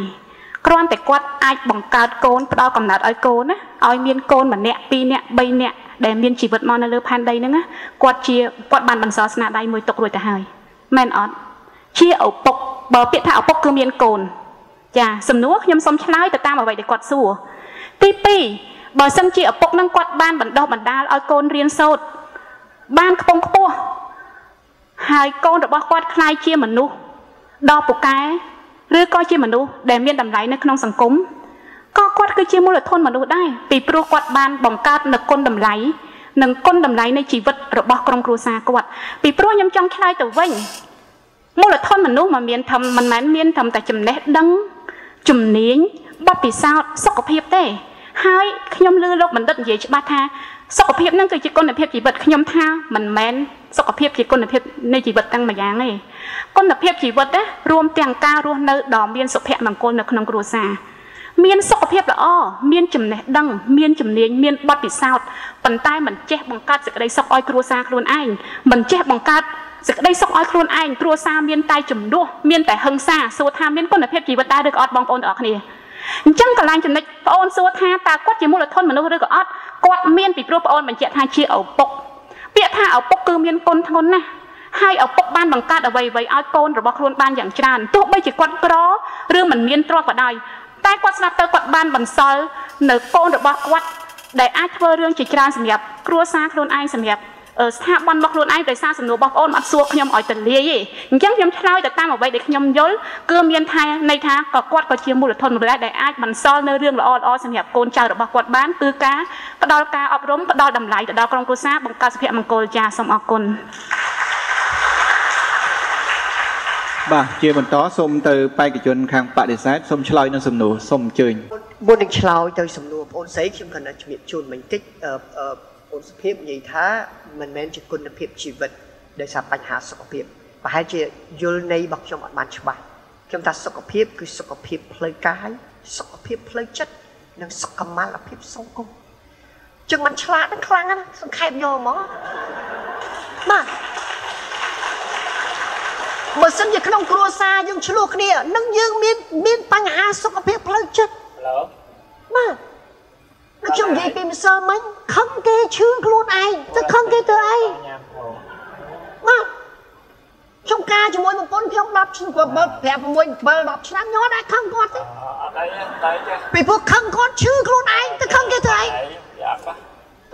គ្រាន់តែគាត់អាចបង្កើតកូនផ្ដល់កំណត់ឲ្យកូនណាឲ្យមានកូនម្នាក់ពីរនាក់បីនាក់ដែលមានជីវិតមកនៅលើផែនដីហ្នឹងណាគាត់ជាគាត់បានបន្សល់ស្នាដៃមួយទុករួចទៅហើយមែនអត់ជាឪពុកបើពាក្យថាឪពុកគឺមានកូន ចាសំណួរខ្ញុំសូមឆ្លើយទៅតាមអ្វីដែលគាត់សួរទី2បើសិនជាឪពុកនឹងគាត់បានបណ្ដោះបណ្ដាលឲ្យកូនរៀនសូត្របានខ្ពង់ខ្ពស់ហើយកូនរបស់គាត់คล้ายជាមនុស្សដ៏ពូកែឬក៏ជាមនុស្សដែលមានតម្លៃនៅក្នុងសង្គមក៏គាត់គឺជាមូលធនមនុស្សដែរពីព្រោះគាត់បានបង្កើតនូវគុណតម្លៃនិងគុណតម្លៃនៃជីវិតរបស់ក្រុមគ្រួសារគាត់ពីព្រោះខ្ញុំចង់ឆ្លើយទៅវិញមូលធនមនុស្សមិនមានធំមិនមែនមានធំតែចំណេះដឹង ជំនាញបទពិសោធន៍សុខភាពទេ ហើយខ្ញុំលើលោកបណ្ឌិតនិយាយច្បាស់ថាសុខភាពនឹងគឺជាគុណភាពជីវិតខ្ញុំថាមិនមែនសុខភាពជាគុណភាពនៃជីវិតទាំងមួយយ៉ាងទេគុណភាពជីវិតណារួមទាំងការរស់នៅដ៏មានសុភមង្គលនៅក្នុងគ្រួសារមានសុខភាពល្អមានចំណេះដឹងមានជំនាញមានបទពិសោធន៍ប៉ុន្តែមិនចេះបង្កើតសេចក្តីសុខឲ្យគ្រួសារខ្លួនឯងមិនចេះបង្កើត សេចក្តីសុខឲ្យខ្លួនឯងគ្រួសារមានតែចំនួនមានតែហឹង្សាសួរថាមានគុណភាពជីវិតដែរឬក៏អត់បងប្អូនទាំងអស់គ្នាអញ្ចឹងកន្លែងចំណុចបងអូនសួរថាតើគាត់ជាមូលធនមនុស្សឬក៏អត់គាត់មានពីព្រោះបងអូនបញ្ជាក់ថាជាឪពុកពាក្យថាឪពុកគឺមានគុណធ្ងន់ណាស់ហើយឪពុកបានបង្កើតអ្វីអ្វីឲ្យកូនរបស់ខ្លួនបានយ៉ាងច្រើនទោះបីជាគាត់ក្រឬមិនមានទ្រព្យក៏ដោយតែគាត់ស្ដាប់ទៅគាត់បានបន្សល់នៅកូនរបស់គាត់ដែលអាចធ្វើរឿងជាច្រើនសម្រាប់គ្រួសារខ្លួនឯងសម្រាប់ ស្ថាប័នរបស់ខ្លួនឯងដោយសារសំណួររបស់បងប្អូនអត់សួរខ្ញុំឲ្យទលាយទេអញ្ចឹងខ្ញុំឆ្លើយទៅតាមអ្វីដែលខ្ញុំយល់គឺមានថាន័យថាក៏គាត់ក៏ជាមូលធនមួយដែរដែលអាចបន្សល់នៅរឿងល្អល្អសម្រាប់កូនចៅរបស់គាត់បានគឺការផ្ដល់ការអប់រំផ្ដល់តម្លៃទៅដល់ក្រុមគ្រួសារបង្កើតសុភមង្គលចាសូមអរគុណបាទជាបន្តសូមទៅបេក្ខជនខាងបដិសេធសូមឆ្លើយនឹងសំណួរសូមអញ្ជើញមុននឹងឆ្លើយទៅសំណួរបងអូនស្រីខ្ញុំគាត់ជំរាបជូនបន្តិច អឺអូនសុភាពនិយាយថាមិនមែនជាគុណភាពជីវិតដោយសារបញ្ហាសុខភាពប្រហែលជាយល់ន័យរបស់ខ្ញុំអត់បានច្បាស់ខ្ញុំថាសុខភាពគឺសុខភាពផ្លូវកាយសុខភាពផ្លូវចិត្តនិងសុខមាលភាពសង្គមចឹងมันឆ្លាតនឹងខ្លាំងណាស់សង្ខេបយកហ្មងបាទបើសិនជាក្នុងគ្រួសារយើងឆ្លោះគ្នានឹងយើងមានមានបញ្ហាសុខភាពផ្លូវចិត្តឡូបាទដូច ខ្ញុំនិយាយពីម្សិលមិញខឹងគេឈឺខ្លួនឯងទៅខឹងគេទៅអីបាទខ្ញុំការជាមួយប្រពន្ធខ្ញុំ10ឆ្នាំ7 5 6 7 10ឆ្នាំខ្ញុំអត់អាចខឹងគាត់ទេពីព្រោះខឹងគាត់ឈឺខ្លួនឯងទៅខឹងគេទៅអី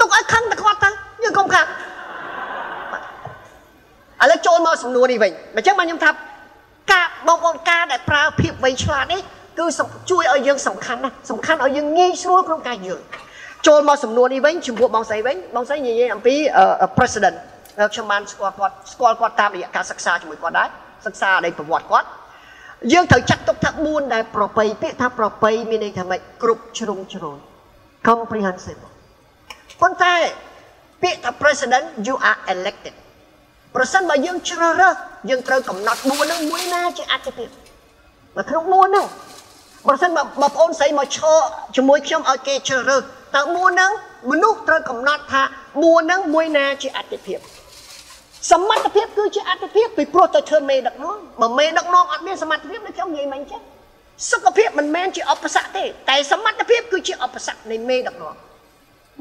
ទុកឲ្យខឹងតែគាត់ទៅយើងកុំខឹងឥឡូវចូលមកសំណួរនេះវិញអញ្ចឹងបានខ្ញុំថាការបងប្អូនការដែលប្រើភាពវៃឆ្លាតនេះ គឺជួយឲ្យយើងសំខាន់ណាស់សំខាន់ឲ្យយើងងាយស្រួលក្នុងការយល់ចូលមកសំណួរនេះវិញចំពោះបងស្រីវិញបងស្រីនិយាយអំពី president ខ្ញុំបានស្គាល់គាត់ស្គាល់គាត់តាមរយៈការសិក្សាជាមួយគាត់ដែរសិក្សានៃប្រវត្តិគាត់យើងត្រូវចាត់ទុកថា4ដែលប្រពៃពាក្យថាប្រពៃមានន័យថាម៉េចគ្រប់ជ្រុងជ្រោយ comprehensive ប៉ុន្តែពាក្យថា president you are elected ប្រសិនបើយើងជ្រើសរើសយើងត្រូវកំណត់4ហ្នឹងមួយណាជាអតិភិបនៅក្នុង4ហ្នឹង ប្រសិនបើបងប្អូនស្រីមកឈរជាមួយខ្ញុំឲ្យគេជ្រើសរើសតើ4ហ្នឹងមនុស្សត្រូវកំណត់ថា4ហ្នឹងមួយណាជាអតិភិបសមត្ថភាពគឺជាអតិភិបពីព្រោះទៅធ្វើមេដឹកនាំបើមេដឹកនាំអត់មានសមត្ថភាពដូចខ្ញុំនិយាយមិញចឹងសុខភាពមិនមែនជាឧបសគ្គទេតែសមត្ថភាពគឺជាឧបសគ្គនៃមេដឹកនាំ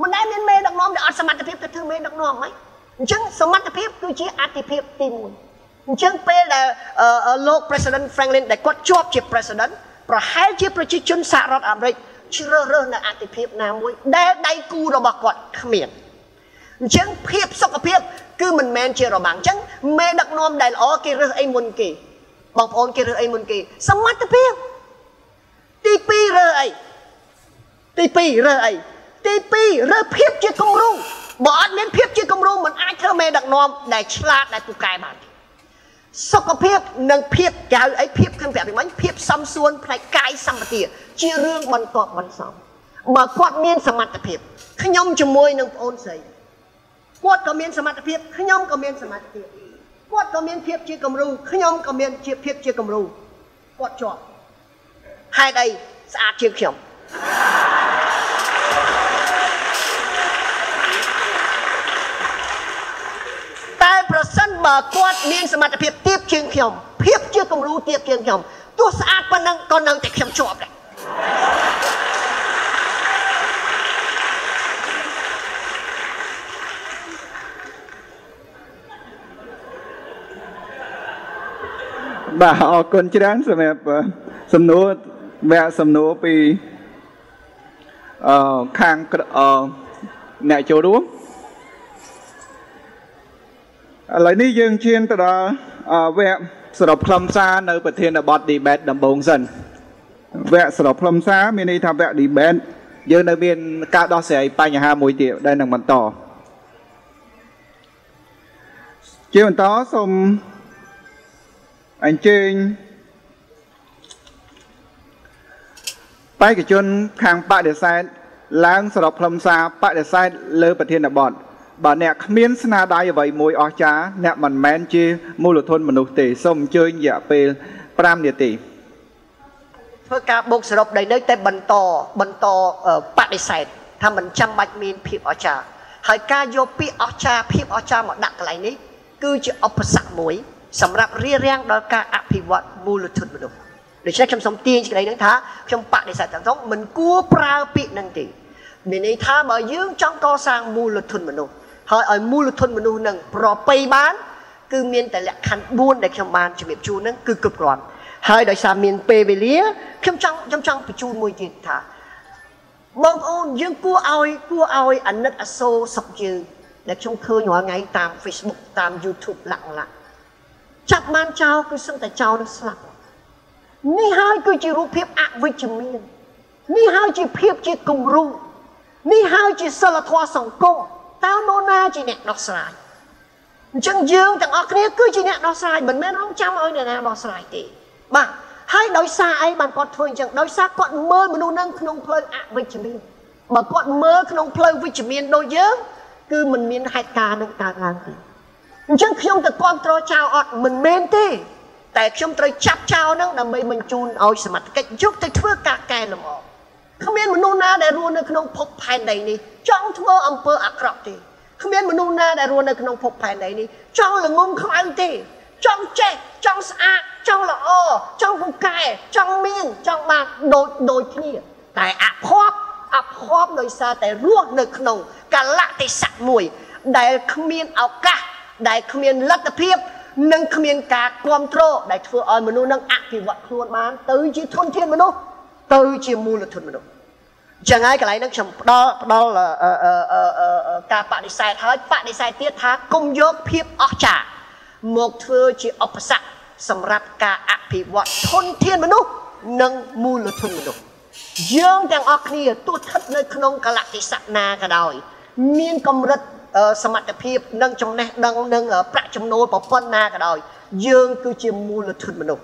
មិនដែលមានមេដឹកនាំដែលអត់សមត្ថភាពទៅធ្វើមេដឹកនាំហ្មងអញ្ចឹងសមត្ថភាពគឺជាអតិភិបទី1អញ្ចឹងពេលដែលលោក President Franklin ដែលគាត់ជាប់ជា President ប្រហែលជាប្រជាជនសហរដ្ឋអាមេរិកជ្រើសរើសនៅអតិភិបណាមួយដែលដៃគូរបស់គាត់គ្មានអញ្ចឹងភាពសុខភាព គឺមិនមែនជារបាំងអញ្ចឹងមេដឹកនាំដែលល្អគេរើសអីមុនគេបងប្អូនគេរើសអីមុនគេ សមត្ថភាពទី2រើសអីទី2រើសអីទី2រើសភាពជាគំរូបើអត់មានភាពជាគំរូមិនអាចធ្វើមេដឹកនាំដែលឆ្លាតដែលពូកែបាន សុខភាពនិងភាពកៅអីភាពខ្ញុំប្រាប់ពីមិញភាពសំសួនផ្នែកកាយសម្បទាជារឿងបន្ទាប់បន្សំបើគាត់មានសមត្ថភាពខ្ញុំជាមួយនឹងប្អូនស្រីគាត់ក៏មានសមត្ថភាពខ្ញុំក៏មានសមត្ថភាពគាត់ក៏មានភាពជាគំរូខ្ញុំក៏មានជាភាពជាគំរូគាត់ជាប់ហេតុអីស្អាតជាងខ្ញុំ ប្រសិនបើគាត់មានសមត្ថភាពទៀបជាងខ្ញុំភាពជាគំរូទៀបជាងខ្ញុំទោះស្អាតប៉ុណ្ណឹងក៏នៅតែខ្ញុំជាប់ដែរបាទអរគុណច្រើនសម្រាប់សំណួរវគ្គសំណួរពីអឺខាងអឺអ្នកចូលរួម ឥឡូវនេះយើងឈានទៅដល់វគ្គសរុបខ្លឹមសារនៅប្រធានបទ debate ដំបូងសិនវគ្គសរុបខ្លឹមសារមានន័យថាវគ្គ debate យើងនៅមានការដោះស្រាយបញ្ហាមួយទៀតដែលនឹងបន្តជាបន្តសូមអញ្ជើញបេក្ខជនខាងបដិសេធឡើងសរុបខ្លឹមសារបដិសេធលើប្រធានបទ បើអ្នកគ្មានស្នាដៃអ្វីមួយអស្ចារ្យអ្នកមិនមែនជាមូលធនមនុស្សទេសូមអញ្ជើញរយៈពេល5នាទីធ្វើការបូកសរុបដីនៅតែបន្តបន្តបដិសេធថាមិនចាំបាច់មានភាពអស្ចារ្យហើយការយកពាក្យអស្ចារ្យភាពអស្ចារ្យមកដាក់កន្លែងនេះគឺជាឧបសគ្គមួយសម្រាប់រៀបរៀងដល់ការអភិវឌ្ឍមូលធនមនុស្សដូច្នេះខ្ញុំសូមទាញសេចក្តីនឹងថាខ្ញុំបដិសេធទាំងស្រុងមិនគួរប្រើពាក្យនឹងទេមានន័យថាបើយើងចង់កសាងមូលធនមនុស្ស ហើយឲ្យមូលធនមនុស្សនឹងប្រពៃបាន គឺមានតែលក្ខខណ្ឌ4ដែលខ្ញុំបានជំរាបជូននឹងគឺគ្រប់គ្រាន់ហើយដោយសារមានពេលវេលាខ្ញុំចង់ខ្ញុំចង់បញ្ជូនមួយទៀតថាបងប្អូនយើងគួរឲ្យគួរឲ្យអាណិតអាសូរសុខយើងដែលខ្ញុំឃើញរាល់ថ្ងៃតាម Facebook តាម YouTube ឡាក់ឡាក់ចាប់បានចោលគឺសឹងតែចោលនឹងស្លាប់នេះហើយគឺជារូបភាពអវិជ្ជមាននេះហើយជាភាពជាគំរូនេះហើយជាសិលធម៌សង្គម តើនរណាជាអ្នកដោះស្រាយអញ្ចឹងយើងទាំងអស់គ្នាគឺជាអ្នកដោះស្រាយមិនមែនរងចាំឲ្យអ្នកណាដោះស្រាយទេបាទហើយដោយសារអីបានគាត់ធ្វើអញ្ចឹងដោយសារគាត់មើលមនុស្សនឹងក្នុងផ្លូវអវិជ្ជមានបើគាត់មើលក្នុងផ្លូវវិជ្ជមានដូចយើងគឺមិនមានហេតុការណ៍នឹងកើតឡើងទេអញ្ចឹងខ្ញុំទៅគ្រប់គ្រងចោលអត់មិនមែនទេ តែខ្ញុំត្រូវចាប់ចោលនឹងដើម្បីបញ្ជូនឲ្យសមត្ថកិច្ចយកទៅធ្វើការកែលម្អ គ្មានមនុស្សណាដែលរស់នៅក្នុងភពផែនដីនេះចង់ធ្វើអំពើអាក្រក់ទេគ្មានមនុស្សណាដែលរស់នៅក្នុងភពផែនដីនេះចង់ល្ងងខ្មៅទេចង់ចេះចង់ស្អាតចង់ល្អចង់ពូកែចង់មានចង់បានដូចដូចគ្នាតែអភ័ព្វអភ័ព្វដោយសារតែរស់នៅក្នុងកលៈទេសៈមួយ ដែលគ្មានឱកាសដែលគ្មានលទ្ធភាពនិងគ្មានការគ្រប់គ្រងដែលធ្វើឲ្យមនុស្សនឹងអភិវឌ្ឍខ្លួនបានទៅជាធនធានមនុស្ស ទៅជាមូលធនមនុស្សចឹងហើយកន្លែងហ្នឹងខ្ញុំផ្ដល់ផ្ដល់ការបដិសេធហើយបដិសេធទៀតថាគុំយកភាពអស្ចារ្យមកធ្វើជាឧបសគ្គសម្រាប់ការអភិវឌ្ឍធនធានមនុស្សនិងមូលធនមនុស្សយើងទាំងអស់គ្នាទោះស្ថិតនៅក្នុងកលៈទេសៈណាក៏ដោយ មានកម្រិតសមត្ថភាពនិងចំណេះដឹងនិងប្រាក់ចំណូលប្រព័ន្ធណាក៏ដោយ យើងគឺជាមូលធនមនុស្ស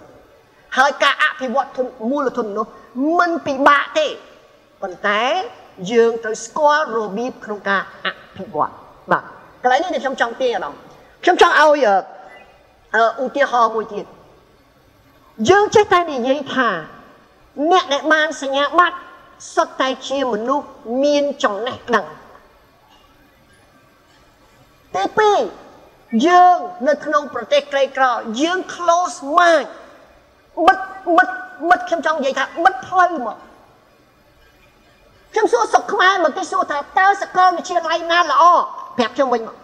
ហើយការអភិវឌ្ឍមូលធនមនុស្ស មិនពិបាកទេប៉ុន្តែយើងត្រូវស្គាល់របៀបក្នុងការអភិវឌ្ឍបាទកន្លែងនេះខ្ញុំចង់ទាញអារម្មណ៍ខ្ញុំចង់ឲ្យឧទាហរណ៍មួយទៀតយើងចេះតែនិយាយថា អ្នកដែលបានសញ្ញាបត្រសុទ្ធតែជាមនុស្សមានចំណេះដឹងទី2យើងនៅក្នុងប្រទេសក្រីក្រយើង close mind បិទបិទ បិទខ្ញុំចង់និយាយថាបិទផ្លូវមកខ្ញុំសួរសុកខ្មែរមកគេសួរថាតើសកលវិទ្យាល័យណាល្អប្រាប់ខ្ញុំវិញមក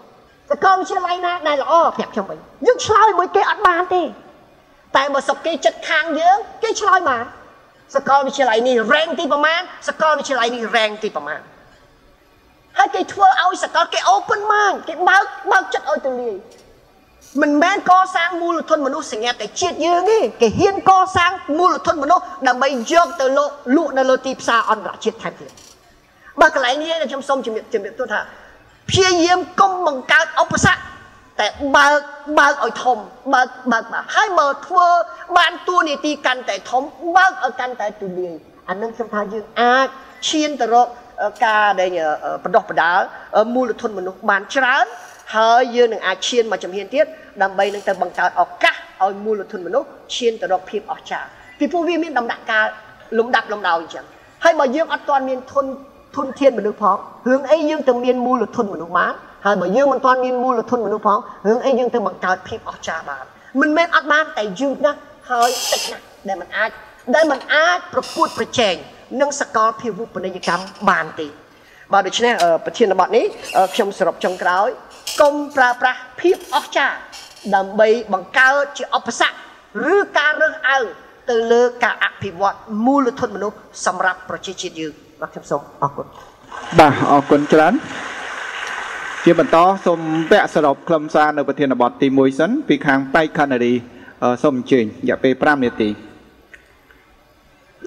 សកលវិទ្យាល័យណាដែលល្អប្រាប់ខ្ញុំវិញយើងឆ្លើយមួយគេអត់បានទេតែបើសុកគេចិត្តខាងយើងគេឆ្លើយបានសកលវិទ្យាល័យនេះ rank ទីប្រមាណសកលវិទ្យាល័យនេះ rank ទីប្រមាណហើយគេធ្វើឲ្យសកលគេ open mind គេបើកបើកចិត្តឲ្យទូលាយ មិនមែនកសាងមូលធនមនុស្សសញ្ញាតែជាតិយើងទេគេហ៊ានកសាងមូលធនមនុស្សដើម្បីយកទៅលក់លក់នៅលើទីផ្សារអន្តរជាតិថែមទៀតបើកន្លែងនេះខ្ញុំសូមជំរាបជំរាបទោះថាព្យាយាមកុំបង្កើតឧបសគ្គតែបើកបើកឲ្យធំបើកបើកមកហើយបើធ្វើបានតួនាទីកាន់តែធំបើកឲ្យកាន់តែទូលាយអានឹងខ្ញុំថាយើងអាចឈានទៅរកការដែលបណ្ដោះបណ្ដាលមូលធនមនុស្សបានច្រើន ហើយយើងនឹងអាចឈានមកជំហានទៀតដើម្បីនឹងទៅបង្កើតឱកាសឲ្យមូលធនមនុស្សឈានទៅរកភាពអស្ចារ្យពីព្រោះវាមានដំណាក់កាលលំដាប់លំដោយអញ្ចឹងហើយបើយើងអត់ទាន់មានធនធនធានមនុស្សផងរឿងអីយើងទៅមានមូលធនមនុស្សបានហើយបើយើងមិនទាន់មានមូលធនមនុស្សផងរឿងអីយើងទៅបង្កើតភាពអស្ចារ្យបានមិនមែនអត់បានតែយឺតណាស់ហើយតិចណាស់ដែលมันអាចដែលมันអាចប្រកួតប្រជែងនឹងសកលភាវូបនីយកម្មបានទេ បាទដូច្នេះប្រធានបទនេះខ្ញុំសរុបចុងក្រោយកុំប្រើប្រាស់ភាពអស្ចារ្យដើម្បីបង្កើតជាឧបសគ្គឬការរើសអើងទៅលើការអភិវឌ្ឍមូលធនមនុស្សសម្រាប់ប្រជាជាតិយើងបាទខ្ញុំសូមអរគុណបាទអរគុណច្រើនជាបន្តសូមពាក់សរុបខ្លឹមសារនៅប្រធានបទទី1សិនពីខាងបៃខណ្ឌរីសូមអញ្ជើញរយៈពេល5នាទី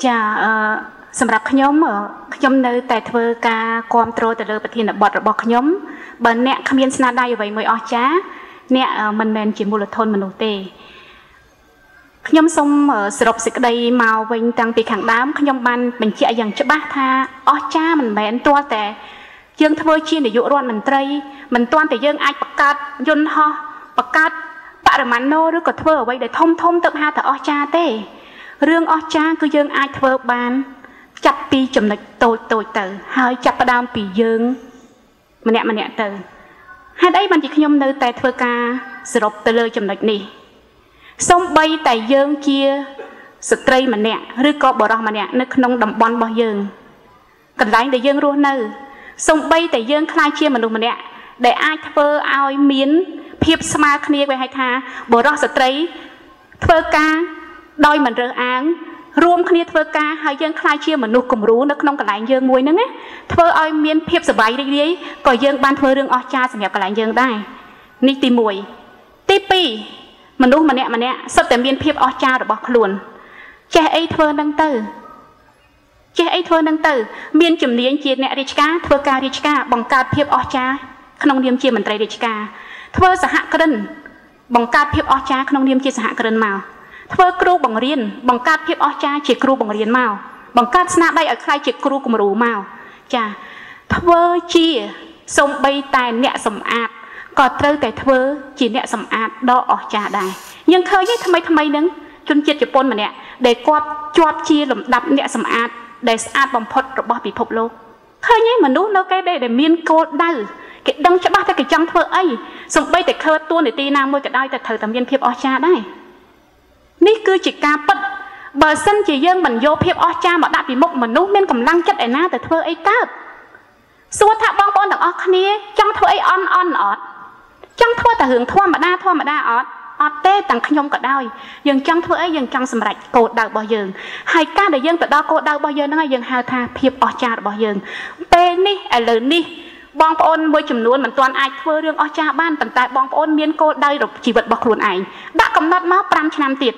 ចាអឺ សម្រាប់ខ្ញុំខ្ញុំនៅតែធ្វើការគ្រប់គ្រងទៅលើប្រធានបទរបស់ខ្ញុំបើអ្នកគ្មានស្នាដៃអ្វីមួយអស្ចារ្យអ្នកមិនមែនជាមូលធនមនុស្សទេខ្ញុំសូមសរុបសេចក្តីមកវិញតាំងពីខាងដើមខ្ញុំបានបញ្ជាក់យ៉ាងច្បាស់ថាអស្ចារ្យមិនមែនទាល់តែយើងធ្វើជានាយករដ្ឋមន្ត្រីមិនទាន់តែយើងអាចបង្កើតយន្តហោះបង្កើតបរិមាណោឬក៏ធ្វើអ្វីដែលធំធំទៅហៅថាអស្ចារ្យទេរឿងអស្ចារ្យគឺយើងអាចធ្វើបាន ចាប់ពីចំណុចតូចតូចទៅ ហើយចាប់ផ្ដើមពីយើង ម្នាក់ម្នាក់ទៅហេតុអីបានជាខ្ញុំនៅតែធ្វើការសរុបទៅលើចំណុចនេះសំបីតែយើងជាស្ត្រីម្នាក់ឬក៏បរិសម្នាក់នៅក្នុងតំបន់របស់យើងកន្លែងដែលយើងរស់នៅសំបីតែយើងខ្លាចជាមនុស្សម្នាក់ដែលអាចធ្វើឲ្យមានភាពស្មើគ្នាគេហៅថាបរិសស្ត្រីធ្វើការដោយមិនរើសអើង រួមគ្នាធ្វើការហើយយើងខ្លាចជាមនុស្សគំរូនៅក្នុងកន្លែងយើងមួយហ្នឹងណាធ្វើឲ្យមានភាពសប្បាយរីករាយក៏យើងបានធ្វើរឿងអស្ចារ្យសម្រាប់កន្លែងយើងដែរនេះទី1ទី2មនុស្សម្នាក់ម្នាក់សុទ្ធតែមានភាពអស្ចារ្យរបស់ខ្លួនចេះអីធ្វើនឹងទៅចេះអីធ្វើនឹងទៅមានជំនាញជាអ្នករាជការធ្វើការរាជការបង្កើតភាពអស្ចារ្យក្នុងនាមជាមន្ត្រីរាជការធ្វើសហគ្រិនបង្កើតភាពអស្ចារ្យក្នុងនាមជាសហគ្រិនមក ធ្វើគ្រូបង្រៀនបង្កើតភាពអស្ចារ្យជាគ្រូបង្រៀនមកបង្កើតស្នាដៃឲ្យខ្លាយជាគ្រូគំរូមកចាធ្វើជាសំបីតែអ្នកសម្អាតក៏ត្រូវតែធ្វើជាអ្នកសម្អាតដ៏អស្ចារ្យដែរយើងឃើញទេថ្មីថ្មីហ្នឹងជនជាតិជប៉ុនម្នាក់ដែលគាត់ជាប់ជាលំដាប់អ្នកសម្អាតដែលស្អាតបំផុតរបស់ពិភពលោកឃើញឯមនុស្សនៅគេដែលមានគោលដៅគេដឹងច្បាស់តែគេចង់ធ្វើអីសំបីតែឃើញតួនាទីណាមួយក៏ដោយតែត្រូវតែមានភាពអស្ចារ្យដែរ នេះគឺជាការពិតបើសិនជាយើងមិនយកភាពអស្ចារ្យមកដាក់ពីមុខមនុស្សមានកម្លាំងចិត្តឯណាទៅធ្វើអីកើតសួរថាបងប្អូនទាំងអស់គ្នាចង់ធ្វើអីអន់អន់អត់ចង់ធ្វើតែរឿងធម្មតាធម្មតាអត់អត់ទេទាំងខ្ញុំក៏ដោយយើងចង់ធ្វើអីយើងចង់សម្រេចគោលដៅរបស់យើងហើយការដែលយើងទៅដល់គោលដៅរបស់យើងហ្នឹងហើយយើងហៅថាភាពអស្ចារ្យរបស់យើងពេលនេះឥឡូវនេះ បងប្អូនមួយចំនួនមិនទាន់អាចធ្វើរឿងអស្ចារ្យបានប៉ុន្តែបងប្អូនមានគោលដៅជីវិតរបស់ខ្លួនឯងដាក់កំណត់មក5ឆ្នាំទៀត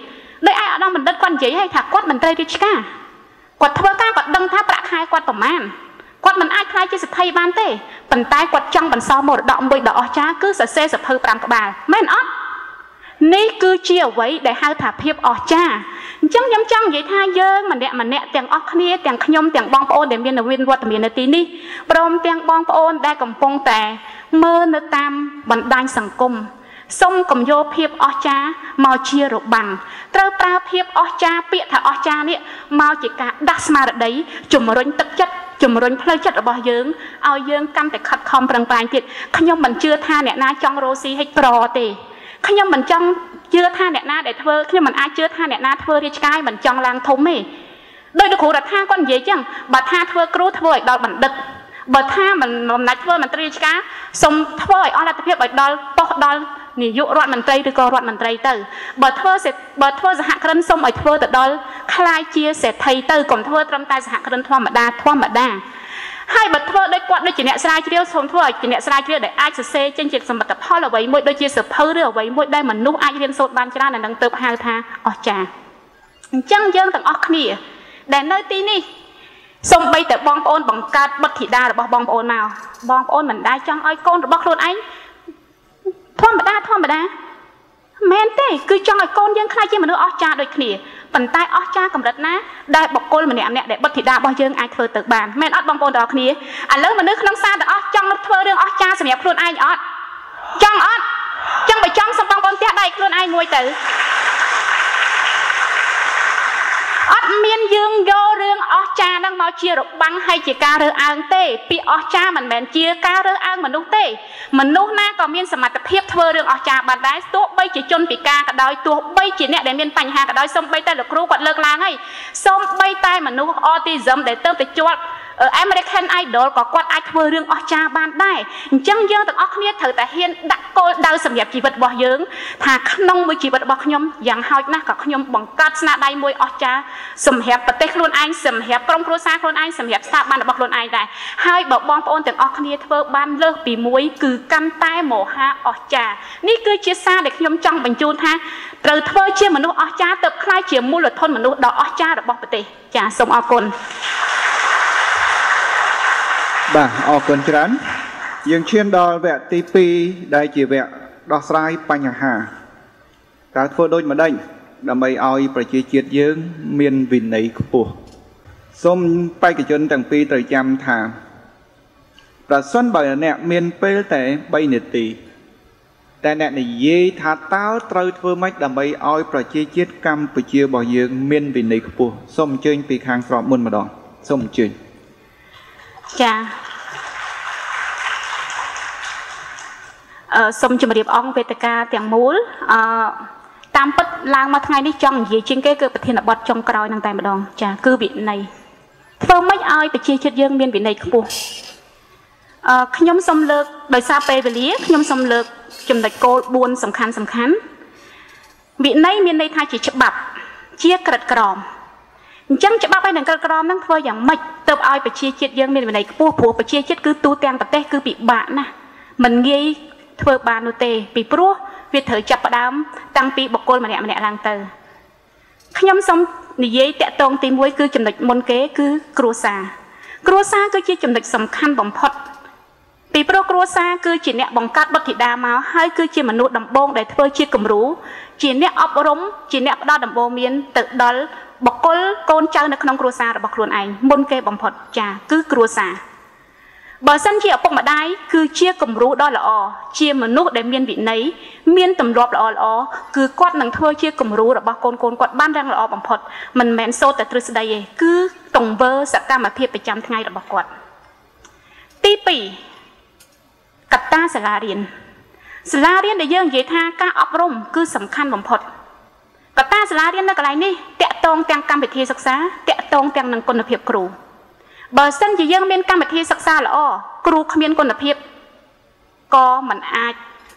ដោយឯកឧត្តមបណ្ឌិតគាត់និយាយឲ្យថាគាត់មន្ត្រីរាជការគាត់ធ្វើការគាត់ដឹងថាប្រាក់ខែគាត់ប្រមាណគាត់មិនអាចខ្លាយជាសិទ្ធិបានទេប៉ុន្តែគាត់ចង់បន្សល់មរតកមួយដ៏អស្ចារ្យគឺសរសេរសភៅ5ក្បាលមែនអត់នេះគឺជាអ្វីដែលហៅថាភាពអស្ចារ្យ អញ្ចឹងខ្ញុំចង់និយាយថាយើងម្នាក់ម្នាក់ទាំងអស់គ្នាទាំងខ្ញុំទាំងបងប្អូនដែលមាននវិនវត្តមាននៅទីនេះព្រមទាំងបងប្អូនដែលកំពុងតែមើលនៅតាមបណ្ដាញសង្គមសុំកំយកភាពអស្ចារ្យមកជារបាំងត្រូវប្រើភាពអស្ចារ្យពាក្យថាអស្ចារ្យនេះមកជាការដាស់ស្មារតីជំរុញទឹកចិត្តជំរុញផ្លូវចិត្តរបស់យើងឲ្យយើងកាន់តែខិតខំប្រឹងប្រែងទៀតខ្ញុំមិនជឿថាអ្នកណាចង់រស់ស៊ីហិចប្រទេខ្ញុំមិនចង់ ជឿថាអ្នកណាដែលធ្វើខ្ញុំមិនអាចជឿថាអ្នកណាធ្វើរាជការមិនចង់ឡើងធំទេដោយលោកគ្រូរដ្ឋាគាត់និយាយចឹងបើថាធ្វើគ្រូធ្វើឲ្យដល់បណ្ឌិតបើថាមិនអំណាចធ្វើមន្ត្រីរាជការសូមធ្វើឲ្យអស់លទ្ធភាពឲ្យដល់ប៉ុស្តិ៍ដល់នាយករដ្ឋមន្ត្រីឬក៏រដ្ឋមន្ត្រីទៅបើធ្វើបើធ្វើសហគ្រិនសូមឲ្យធ្វើទៅដល់ខ្លាយជាសេដ្ឋីទៅកុំធ្វើត្រឹមតែសហគ្រិនធម្មតាធម្មតា ហើយបើធ្វើដោយគាត់ដូចជាអ្នកស្រាវជ្រាវសូមធ្វើឲ្យជាអ្នកស្រាវជ្រាវដែលអាចសរសេរចេញជាសមិទ្ធផលអ្វីមួយដូចជាសភៅឬអ្វីមួយដែលមនុស្សអាចរៀនសូត្របានច្រើនអានឹងទៅហៅថាអស្ចារ្យអញ្ចឹងយើងទាំងអស់គ្នា ដែលនៅទីនេះសូម្បីតែបងប្អូនបង្កើតបុត្រធីតារបស់បងប្អូនមកបងប្អូនមិនដែលចង់ឲ្យកូនរបស់ខ្លួនឯងធម្មតាធម្មតា មែនទេគឺចង់ឲ្យកូនយើងខ្លាចជាមនុស្សអស្ចារ្យដូចគ្នាប៉ុន្តែអស្ចារ្យកម្រិតណាដែលបុគ្គលម្នាក់ម្នាក់ដែលបុត្រធីតារបស់យើងអាចធ្វើទៅបានមែនអត់បងប្អូនទាំងអស់គ្នាឥឡូវមនុស្សក្នុងសាលទាំងអស់ចង់ធ្វើរឿងអស្ចារ្យសម្រាប់ខ្លួនឯងអត់ចង់អត់ចង់បើចង់សុំបងប្អូនផ្ទះដៃខ្លួនឯងមួយទៅ អត់មានយើងយករឿងអស្ចារ្យហ្នឹងមកជារបាំងហើយជាការរើសអើងទេពាក្យអស្ចារ្យមិនមែនជាការរើសអើងមនុស្សទេមនុស្សណាក៏មានសមត្ថភាពធ្វើរឿងអស្ចារ្យបានដែរទោះបីជាជនពិការក៏ដោយទោះបីជាអ្នកដែលមានបញ្ហាក៏ដោយសូម្បីតែលោកគ្រូគាត់លើកឡើងហើយសូម្បីតែមនុស្ស autism ដែលទៅទៅជាប់ American Idol ក៏គាត់អាចធ្វើរឿងអស្ចារ្យបានដែរអញ្ចឹងយើងទាំងអស់គ្នាត្រូវតែហ៊ានដាក់គោលដៅសម្រាប់ជីវិតរបស់យើងថាក្នុងមួយជីវិតរបស់ខ្ញុំយ៉ាងហោចណាស់ក៏ខ្ញុំបង្កើតស្នាដៃមួយអស្ចារ្យសម្រាប់ប្រទេសខ្លួនឯងសម្រាប់ក្រុមគ្រួសារខ្លួនឯងសម្រាប់ស្ថាប័នរបស់ខ្លួនឯងដែរហើយបើបងប្អូនទាំងអស់គ្នាធ្វើបានលើសពីមួយគឺកាន់តែមហាអស្ចារ្យនេះគឺជាសារដែលខ្ញុំចង់បញ្ជូនថាត្រូវធ្វើជាមនុស្សអស្ចារ្យទៅខ្លាយជាមូលធនមនុស្សដ៏អស្ចារ្យរបស់ប្រទេសចាសូមអរគុណ បាទអរគុណច្រើន យើងឈានដល់វគ្គទី2ដែលជាវគ្គដោះស្រាយបញ្ហាតើធ្វើដូចម្ដេចដើម្បីឲ្យប្រជាជាតិយើង មានវិន័យខ្ពស់សូមបេក្ខជនទាំងពីរត្រូវចាំថាប្រសិនបើអ្នកមានពេលតែ3នាទី តែអ្នកនិយាយថាតើត្រូវធ្វើម៉េចដើម្បីឲ្យប្រជាជាតិកម្ពុជារបស់យើង មានវិន័យខ្ពស់សូមអញ្ជើញពីខាងស្របមុនម្ដងសូមអញ្ជើញ ចាអឺសូមជម្រាបអង្គវេទិកាទាំងមូលអឺតាមពិតឡើងមកថ្ងៃនេះចង់និយាយជាងគេគឺប្រធានបទចុងក្រោយនឹងតែម្ដងចាគឺវិន័យធ្វើម៉េចឲ្យប្រជាជាតិយើងមានវិន័យខ្ពស់អឺខ្ញុំសូមលើកដោយសារពេលវេលាខ្ញុំសូមលើកចំណុចគោល4សំខាន់សំខាន់វិន័យមានន័យថាជាច្បាប់ជាក្រិតក្រម អញ្ចឹងច្បាប់ឲ្យនឹងក្រិតក្រមហ្នឹងធ្វើយ៉ាងម៉េចទៅឲ្យប្រជាជាតិយើងមានវិន័យខ្ពស់ព្រោះប្រជាជាតិគឺទូទាំងប្រទេសគឺពិបាកណាស់មិនងាយធ្វើបាននោះទេ ពីព្រោះវាត្រូវចាប់ផ្ដើមតាំងពីបុគ្គលម្នាក់ម្នាក់ឡើងទៅខ្ញុំសូមនិយាយតាក់ទងទី1គឺចំណុចមុនគេគឺគ្រួសារគ្រួសារគឺជាចំណុចសំខាន់បំផុតពីព្រោះគ្រួសារគឺជាអ្នកបង្កើតបុត្រធីតាមកហើយគឺជាមនុស្សដំបូងដែលធ្វើជាគំរូជាអ្នកអប់រំជាអ្នកផ្ដល់ដំបូន្មានទៅដល់ បកគលកូនចៅនៅក្នុងគ្រួសាររបស់ខ្លួនឯងមុនគេបំផុតចាគឺគ្រួសារបើសិនជាឪពុកម្ដាយគឺជាគំរូដ៏ល្អជាមនុស្សដែលមានវិន័យមានទម្លាប់ល្អល្អគឺគាត់នឹងធ្វើជាគំរូរបស់កូនកូនគាត់បានយ៉ាងល្អបំផុតមិនមែនសូត្រតែទ្រឹស្ដីទេគឺទង្វើសកម្មភាពប្រចាំថ្ងៃរបស់គាត់ទី2កត្តាសាលារៀនសាលារៀនដែលយើងនិយាយថាការអប់រំគឺសំខាន់បំផុត កត្តាសាលារៀននៅកន្លែងនេះតកតងទាំងកម្មវិធីសិក្សាតកតងទាំងនឹងគុណភាពគ្រូបើសិនជាយើងមានកម្មវិធីសិក្សាល្អគ្រូគ្មានគុណភាពក៏មិនអាច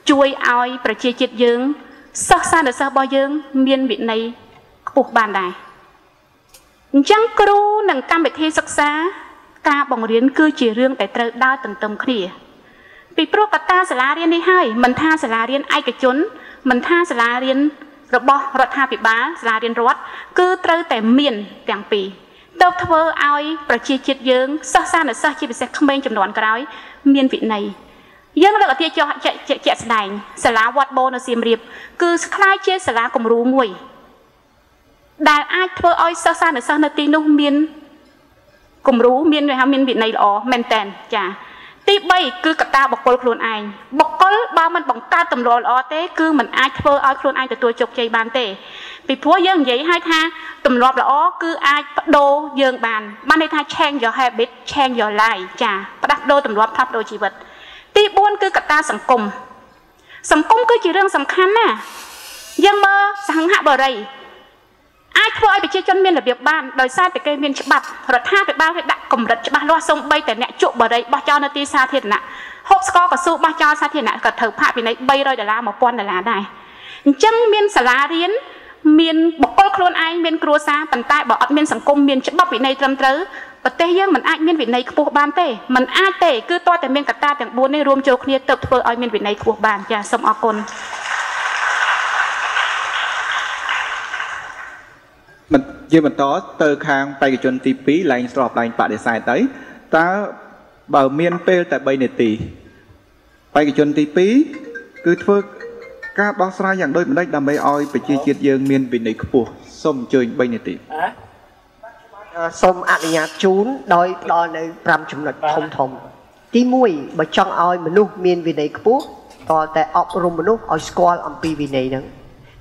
ជួយឲ្យប្រជាជាតិយើងសិស្សសាស្ត្រសិស្សរបស់យើង មានវិន័យខ្ពស់បានដែរអញ្ចឹងគ្រូនិងកម្មវិធីសិក្សា ការបង្រៀនគឺជារឿងដែលត្រូវដើរទន្ទឹមគ្នា ពីព្រោះកត្តាសាលារៀននេះហើយមិនថាសាលារៀនឯកជនមិនថាសាលារៀន របស់រដ្ឋាភិបាលសាលារៀនរដ្ឋគឺត្រូវតែមានទាំងពីរទៅធ្វើឲ្យប្រជាជាតិយើងសិស្សសានុសិស្សជាពិសេសក្មេងចំនួនក្រោយ មានវិន័យយើងលើកឧទាហរណ៍ជាក់ស្ដែងសាលាវត្តបូរនៅសៀមរាប គឺខ្លាយជាសាលាគំរូមួយ ដែលអាចធ្វើឲ្យសិស្សសានុសិស្សនៅទីនោះមានគំរូមានគេហៅមានវិន័យល្អមែនតែនចា ទី3គឺកត្តាបុគ្គលខ្លួនឯងបុគ្គលបើមិនបង្កើតទម្លាប់ល្អទេគឺมันអាចធ្វើឲ្យខ្លួនឯងទទួលជោគជ័យបានទេពីព្រោះយើងនិយាយឲ្យថាទម្លាប់ល្អគឺអាចបដូរយើងបានបានន័យថា change your habit change your life ចាផ្ដាស់ប្ដូរទម្លាប់ផ្លាស់ប្ដូរជីវិត ទី4គឺកត្តាសង្គមសង្គមគឺជារឿងសំខាន់ណាយើងមើលសហហបរិយ អាចធ្វើឲ្យប្រជាជនមានរបៀបបានដោយសារតែគេមានច្បាប់រដ្ឋាភិបាលគេដាក់កម្រិតច្បាស់លាស់សូម្បីតែអ្នកជក់បរិយបោះចោលនៅទីសាធារណៈហូបស្ករកស៊ូបោះចោលសាធារណៈក៏ត្រូវផាកពិន័យ300ដុល្លារ1000ដុល្លារដែរអញ្ចឹងមានសាលារៀនមានបុគ្គលខ្លួនឯងមានគ្រួសារប៉ុន្តែបើអត់មានសង្គមមានច្បាប់វិន័យត្រឹមត្រូវប្រទេសយើងមិនអាចមានវិន័យខ្ពស់បានទេมันអាចទេគឺតើតែមានកត្តាទាំង4នេះរួមចូលគ្នាទៅធ្វើឲ្យមានវិន័យខ្ពស់បានចាសូមអរគុណ មិនជាបន្តទៅខាងបេក្ខជនទី2ឡើងស្របឡើងបដិសេធទៅតើបើមានពេលតែ3នាទីបេក្ខជនទី2គឺធ្វើការដោះស្រាយយ៉ាងដូចម្ដេចដើម្បីឲ្យប្រជាជាតិយើងមានវិន័យខ្ពស់សូមអញ្ជើញ3នាទីសូមអនុញ្ញាតជូនដោយផ្ដល់នៅ5ចំណុចធំធំទី1បើចង់ឲ្យមនុស្សមានវិន័យខ្ពស់តើតែអប់រំមនុស្សឲ្យស្គាល់អំពីវិន័យហ្នឹង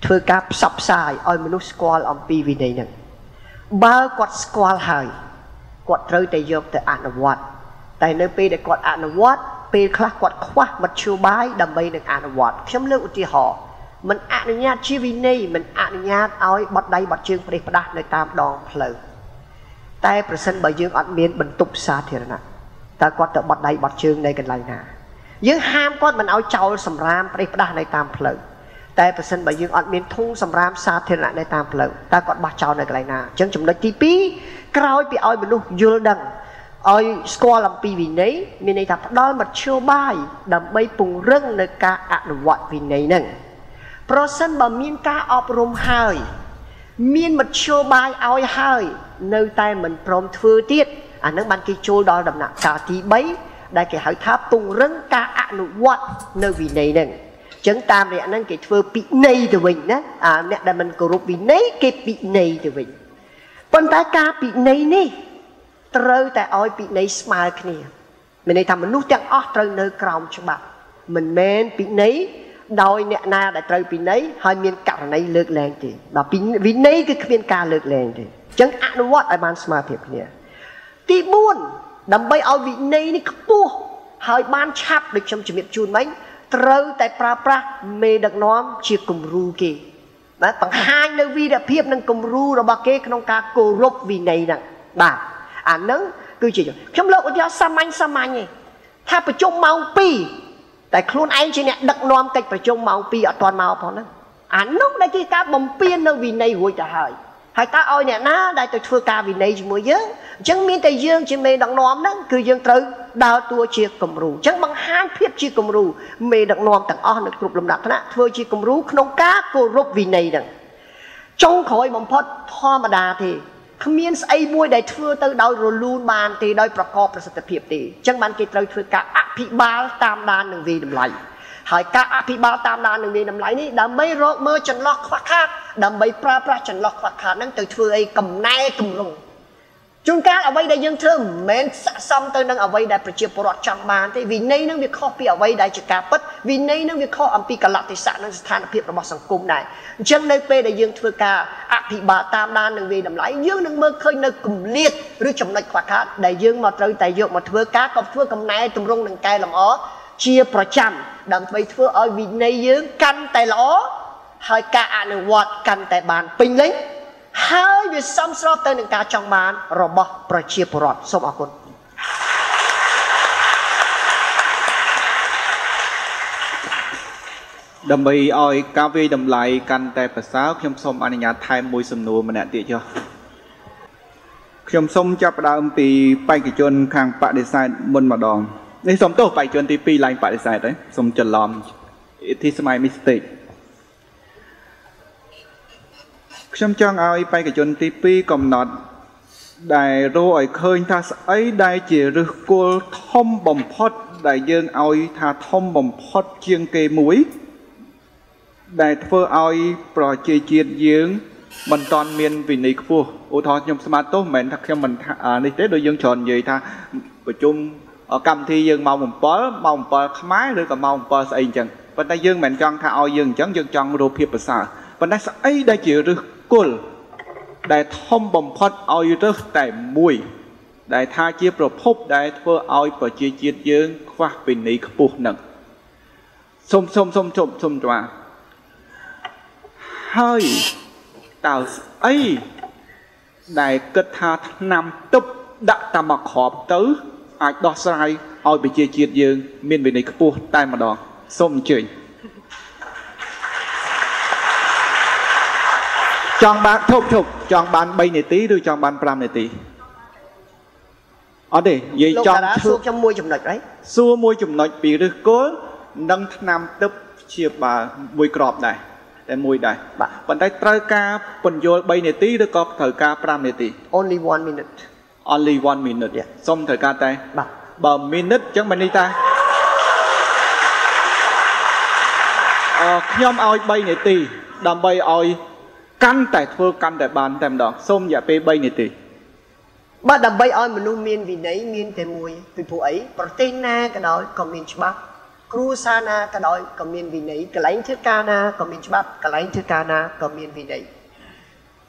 ធ្វើការផ្សព្វផ្សាយឲ្យមនុស្សស្គាល់អំពីវិន័យហ្នឹង បើគាត់ស្គាល់ហើយគាត់ត្រូវតែយកទៅអនុវត្តតែនៅពេលដែលគាត់អនុវត្តពេលខ្លះគាត់ខ្វះមធ្យោបាយដើម្បីនឹងអនុវត្តខ្ញុំលើកឧទាហរណ៍មិនអនុញ្ញាតជាវិន័យមិនអនុញ្ញាតឲ្យបត់ដៃបត់ជើងប្រេះផ្ដាស់នៅតាមដងផ្លូវតែប្រសិនបើយើងអត់មានបន្ទប់សាធារណៈតើគាត់ទៅបត់ដៃបត់ជើងនៅកន្លែងណាយើងហាមគាត់មិនឲ្យចោលសម្រាមប្រេះផ្ដាស់នៅតាមផ្លូវ តែប្រសិនបើយើងអត់មានធុងសម្រាមសាធារណៈនៅតាមផ្លូវតើគាត់បោះចោលនៅកន្លែងណាអញ្ចឹងចំណុចទី2ក្រោយពីឲ្យមនុស្សយល់ដឹងឲ្យស្គាល់អំពីវិន័យមានន័យថាផ្ដល់មធ្យោបាយដើម្បីពង្រឹងនៅការអនុវត្តវិន័យហ្នឹងប្រសិនបើមានការអប់រំហើយមានមធ្យោបាយឲ្យហើយនៅតែមិនព្រមធ្វើទៀតអានឹងបានគេចូលដល់ដំណាក់កាលទី3ដែលគេហៅថាពង្រឹងការអនុវត្តនៅវិន័យហ្នឹង ចឹងតាមរយៈហ្នឹងគេធ្វើពិន័យទៅវិញណាអាអ្នកដែលមិនគោរពវិន័យគេពិន័យទៅវិញប៉ុន្តែការពិន័យនេះត្រូវតែឲ្យពិន័យស្មើគ្នាមានន័យថាមនុស្សទាំងអស់ត្រូវនៅក្រោមច្បាប់ មិនមែនពិន័យដោយអ្នកណាដែលត្រូវពិន័យហើយមានករណីលើកលែងទេដល់ពីវិន័យគឺគ្មានការលើកលែងទេអញ្ចឹងអនុវត្តឲ្យបានស្មើភាពគ្នាទី4ដើម្បីឲ្យវិន័យនេះខ្ពស់ហើយបានឆាប់ដូចខ្ញុំជំរាបជូនមិញ ត្រូវតែប្រើប្រាស់មេដឹកនាំជាគំរូគេបាទបង្ហាញនៅវីរភាពនិងគំរូរបស់គេក្នុងការគោរពវិន័យហ្នឹងបាទអាហ្នឹងគឺជាខ្ញុំលើកឧទាហរណ៍សាមញ្ញសាមញ្ញទេថាប្រជុំម៉ោង2តែខ្លួនឯងជាអ្នកដឹកនាំកិច្ចប្រជុំម៉ោង2អត់ទាន់មកផងហ្នឹងអានោះដែលជាការបំពេញនៅវិន័យរួចទៅហើយ ហើយតើឲ្យអ្នកណាដែលទៅធ្វើការវិន័យជាមួយយើងអញ្ចឹងមានតែយើងជាមេដឹកនាំហ្នឹងគឺយើងត្រូវដើរតួជាគំរូអញ្ចឹងបង្ហាញភាពជាគំរូមេដឹកនាំទាំងអស់នៅគ្រប់លំដាប់ថ្នាក់ធ្វើជាគំរូក្នុងការគោរពវិន័យហ្នឹងចុងក្រោយបំផុតធម្មតាទេគ្មានស្អីមួយដែលធ្វើទៅដោយរលូនបានទេដោយប្រកបប្រសិទ្ធភាពទេអញ្ចឹងបានគេត្រូវធ្វើការអភិបាលតាមដាននឹងវិតម្លៃហើយការអភិបាលតាមដាននឹងវិតម្លៃនេះដើម្បីរកមើលចន្លោះខ្វះខាត ដើម្បីប្រើប្រាស់ចន្លោះខ្វះខាតហ្នឹងទៅធ្វើអីកំណែទម្រង់ជួនកាលអ្វីដែលយើងធ្វើមិនមែនស័ក្តិសមទៅនឹងអ្វីដែលប្រជាពលរដ្ឋចង់បានទេវិន័យនឹងវាខុសពីអ្វីដែលជាការពិតវិន័យនឹងវាខុសអំពីកលៈទេសៈនិងស្ថានភាពរបស់សង្គមដែរអញ្ចឹងនៅពេលដែលយើងធ្វើការអភិបាលតាមដាននឹងវាតម្លៃយើងនឹងមើលឃើញនៅគម្លាតឬចំណុចខ្វះខាតដែលយើងមកត្រូវតែយកមកធ្វើការក៏ធ្វើកំណែទម្រង់នឹងកែលម្អជាប្រចាំដើម្បីធ្វើឲ្យវិន័យយើងកាន់តែល្អ ហើយការអនុវត្តកាន់តែបានពេញលេញហើយវាសមស្របទៅនឹងការចង់បាន របស់ប្រជាពលរដ្ឋសូមអរគុណដើម្បីឲ្យការវិយតម្លៃកាន់តែប្រសើរខ្ញុំសូមអនុញ្ញាតថែមមួយសំណួរម្នាក់ទៀតចុះខ្ញុំសូមចាប់ផ្ដើមពីបេក្ខជន ខាងបដិសេធមុនម្ដងនេះសូមទោសបេក្ខជនទី2ឡើងបដិសេធហើយសូមច្រឡំ it is my mistake ខ្ញុំចង់ឲ្យបេក្ខជនទី2កំណត់ដែលរកឲ្យឃើញថាស្អីដែលជាឫសគល់ធំបំផុតដែលយើងឲ្យថាធំបំផុតជាងគេមួយ ដែលធ្វើឲ្យប្រជាជាតិយើងមិនតាន់មានវិន័យខ្ពស់ឧទាហរណ៍ខ្ញុំស្មាតទោសមិនមែនថាខ្ញុំមិននេះទេដូចយើងច្រើននិយាយថាប្រជុំកម្មវិធីយើងម៉ោង7ម៉ោង7ខ្មែរឬក៏ម៉ោង7ស្អីអញ្ចឹងប៉ុន្តែយើងមិនមែនចង់ថាឲ្យយើងអញ្ចឹងយើងចង់រកភាពប្រសើរប៉ុន្តែស្អីដែលជាឫស គល់ដែលធំបំផុតឲ្យរើសតែមួយ ដែលថាជាប្រភពដែលធ្វើឲ្យប្រជាជាតិយើង ខ្វះពិន័យខ្ពស់នឹងសុំសុំសុំជប់សុំចាហើយតើស្អីដែលគិតថាឆ្នាំទឹកដាក់តាមមកក្របទៅ អាចដោះស្រាយឲ្យប្រជាជាតិយើង មានវិន័យខ្ពស់តែម្ដងសូមអញ្ជើញ ចង់បានឈប់ឈប់ចង់បាន3នាទីឬចង់បាន5នាទីអត់ទេនិយាយចង់សួរខ្ញុំមួយចំណុចហើយសួរមួយចំណុចពីឫសគល់និងឆ្នាំទឹកជាបាមួយក្របដែរតែមួយដែរបាទប៉ុន្តែត្រូវការពន្យល់3នាទីឬក៏ត្រូវការ5នាទី only 1 minute only 1 minute សុំត្រូវការតែបាទបើ minute អញ្ចឹងមិននេះតាអឺខ្ញុំឲ្យ3នាទីដើម្បីឲ្យ កាន់តែធ្វើកាន់តែបានតែម្ដងសូមរយៈពេល3នាទីបាទដើម្បីឲ្យមនុស្សមានវិន័យមានតែមួយពីព្រោះអីប្រទេសណាក៏ដោយក៏មានច្បាប់គ្រួសារណាក៏ដោយក៏មានវិន័យកន្លែងធ្វើការណាក៏មានច្បាប់កន្លែងធ្វើការណាក៏មានវិន័យ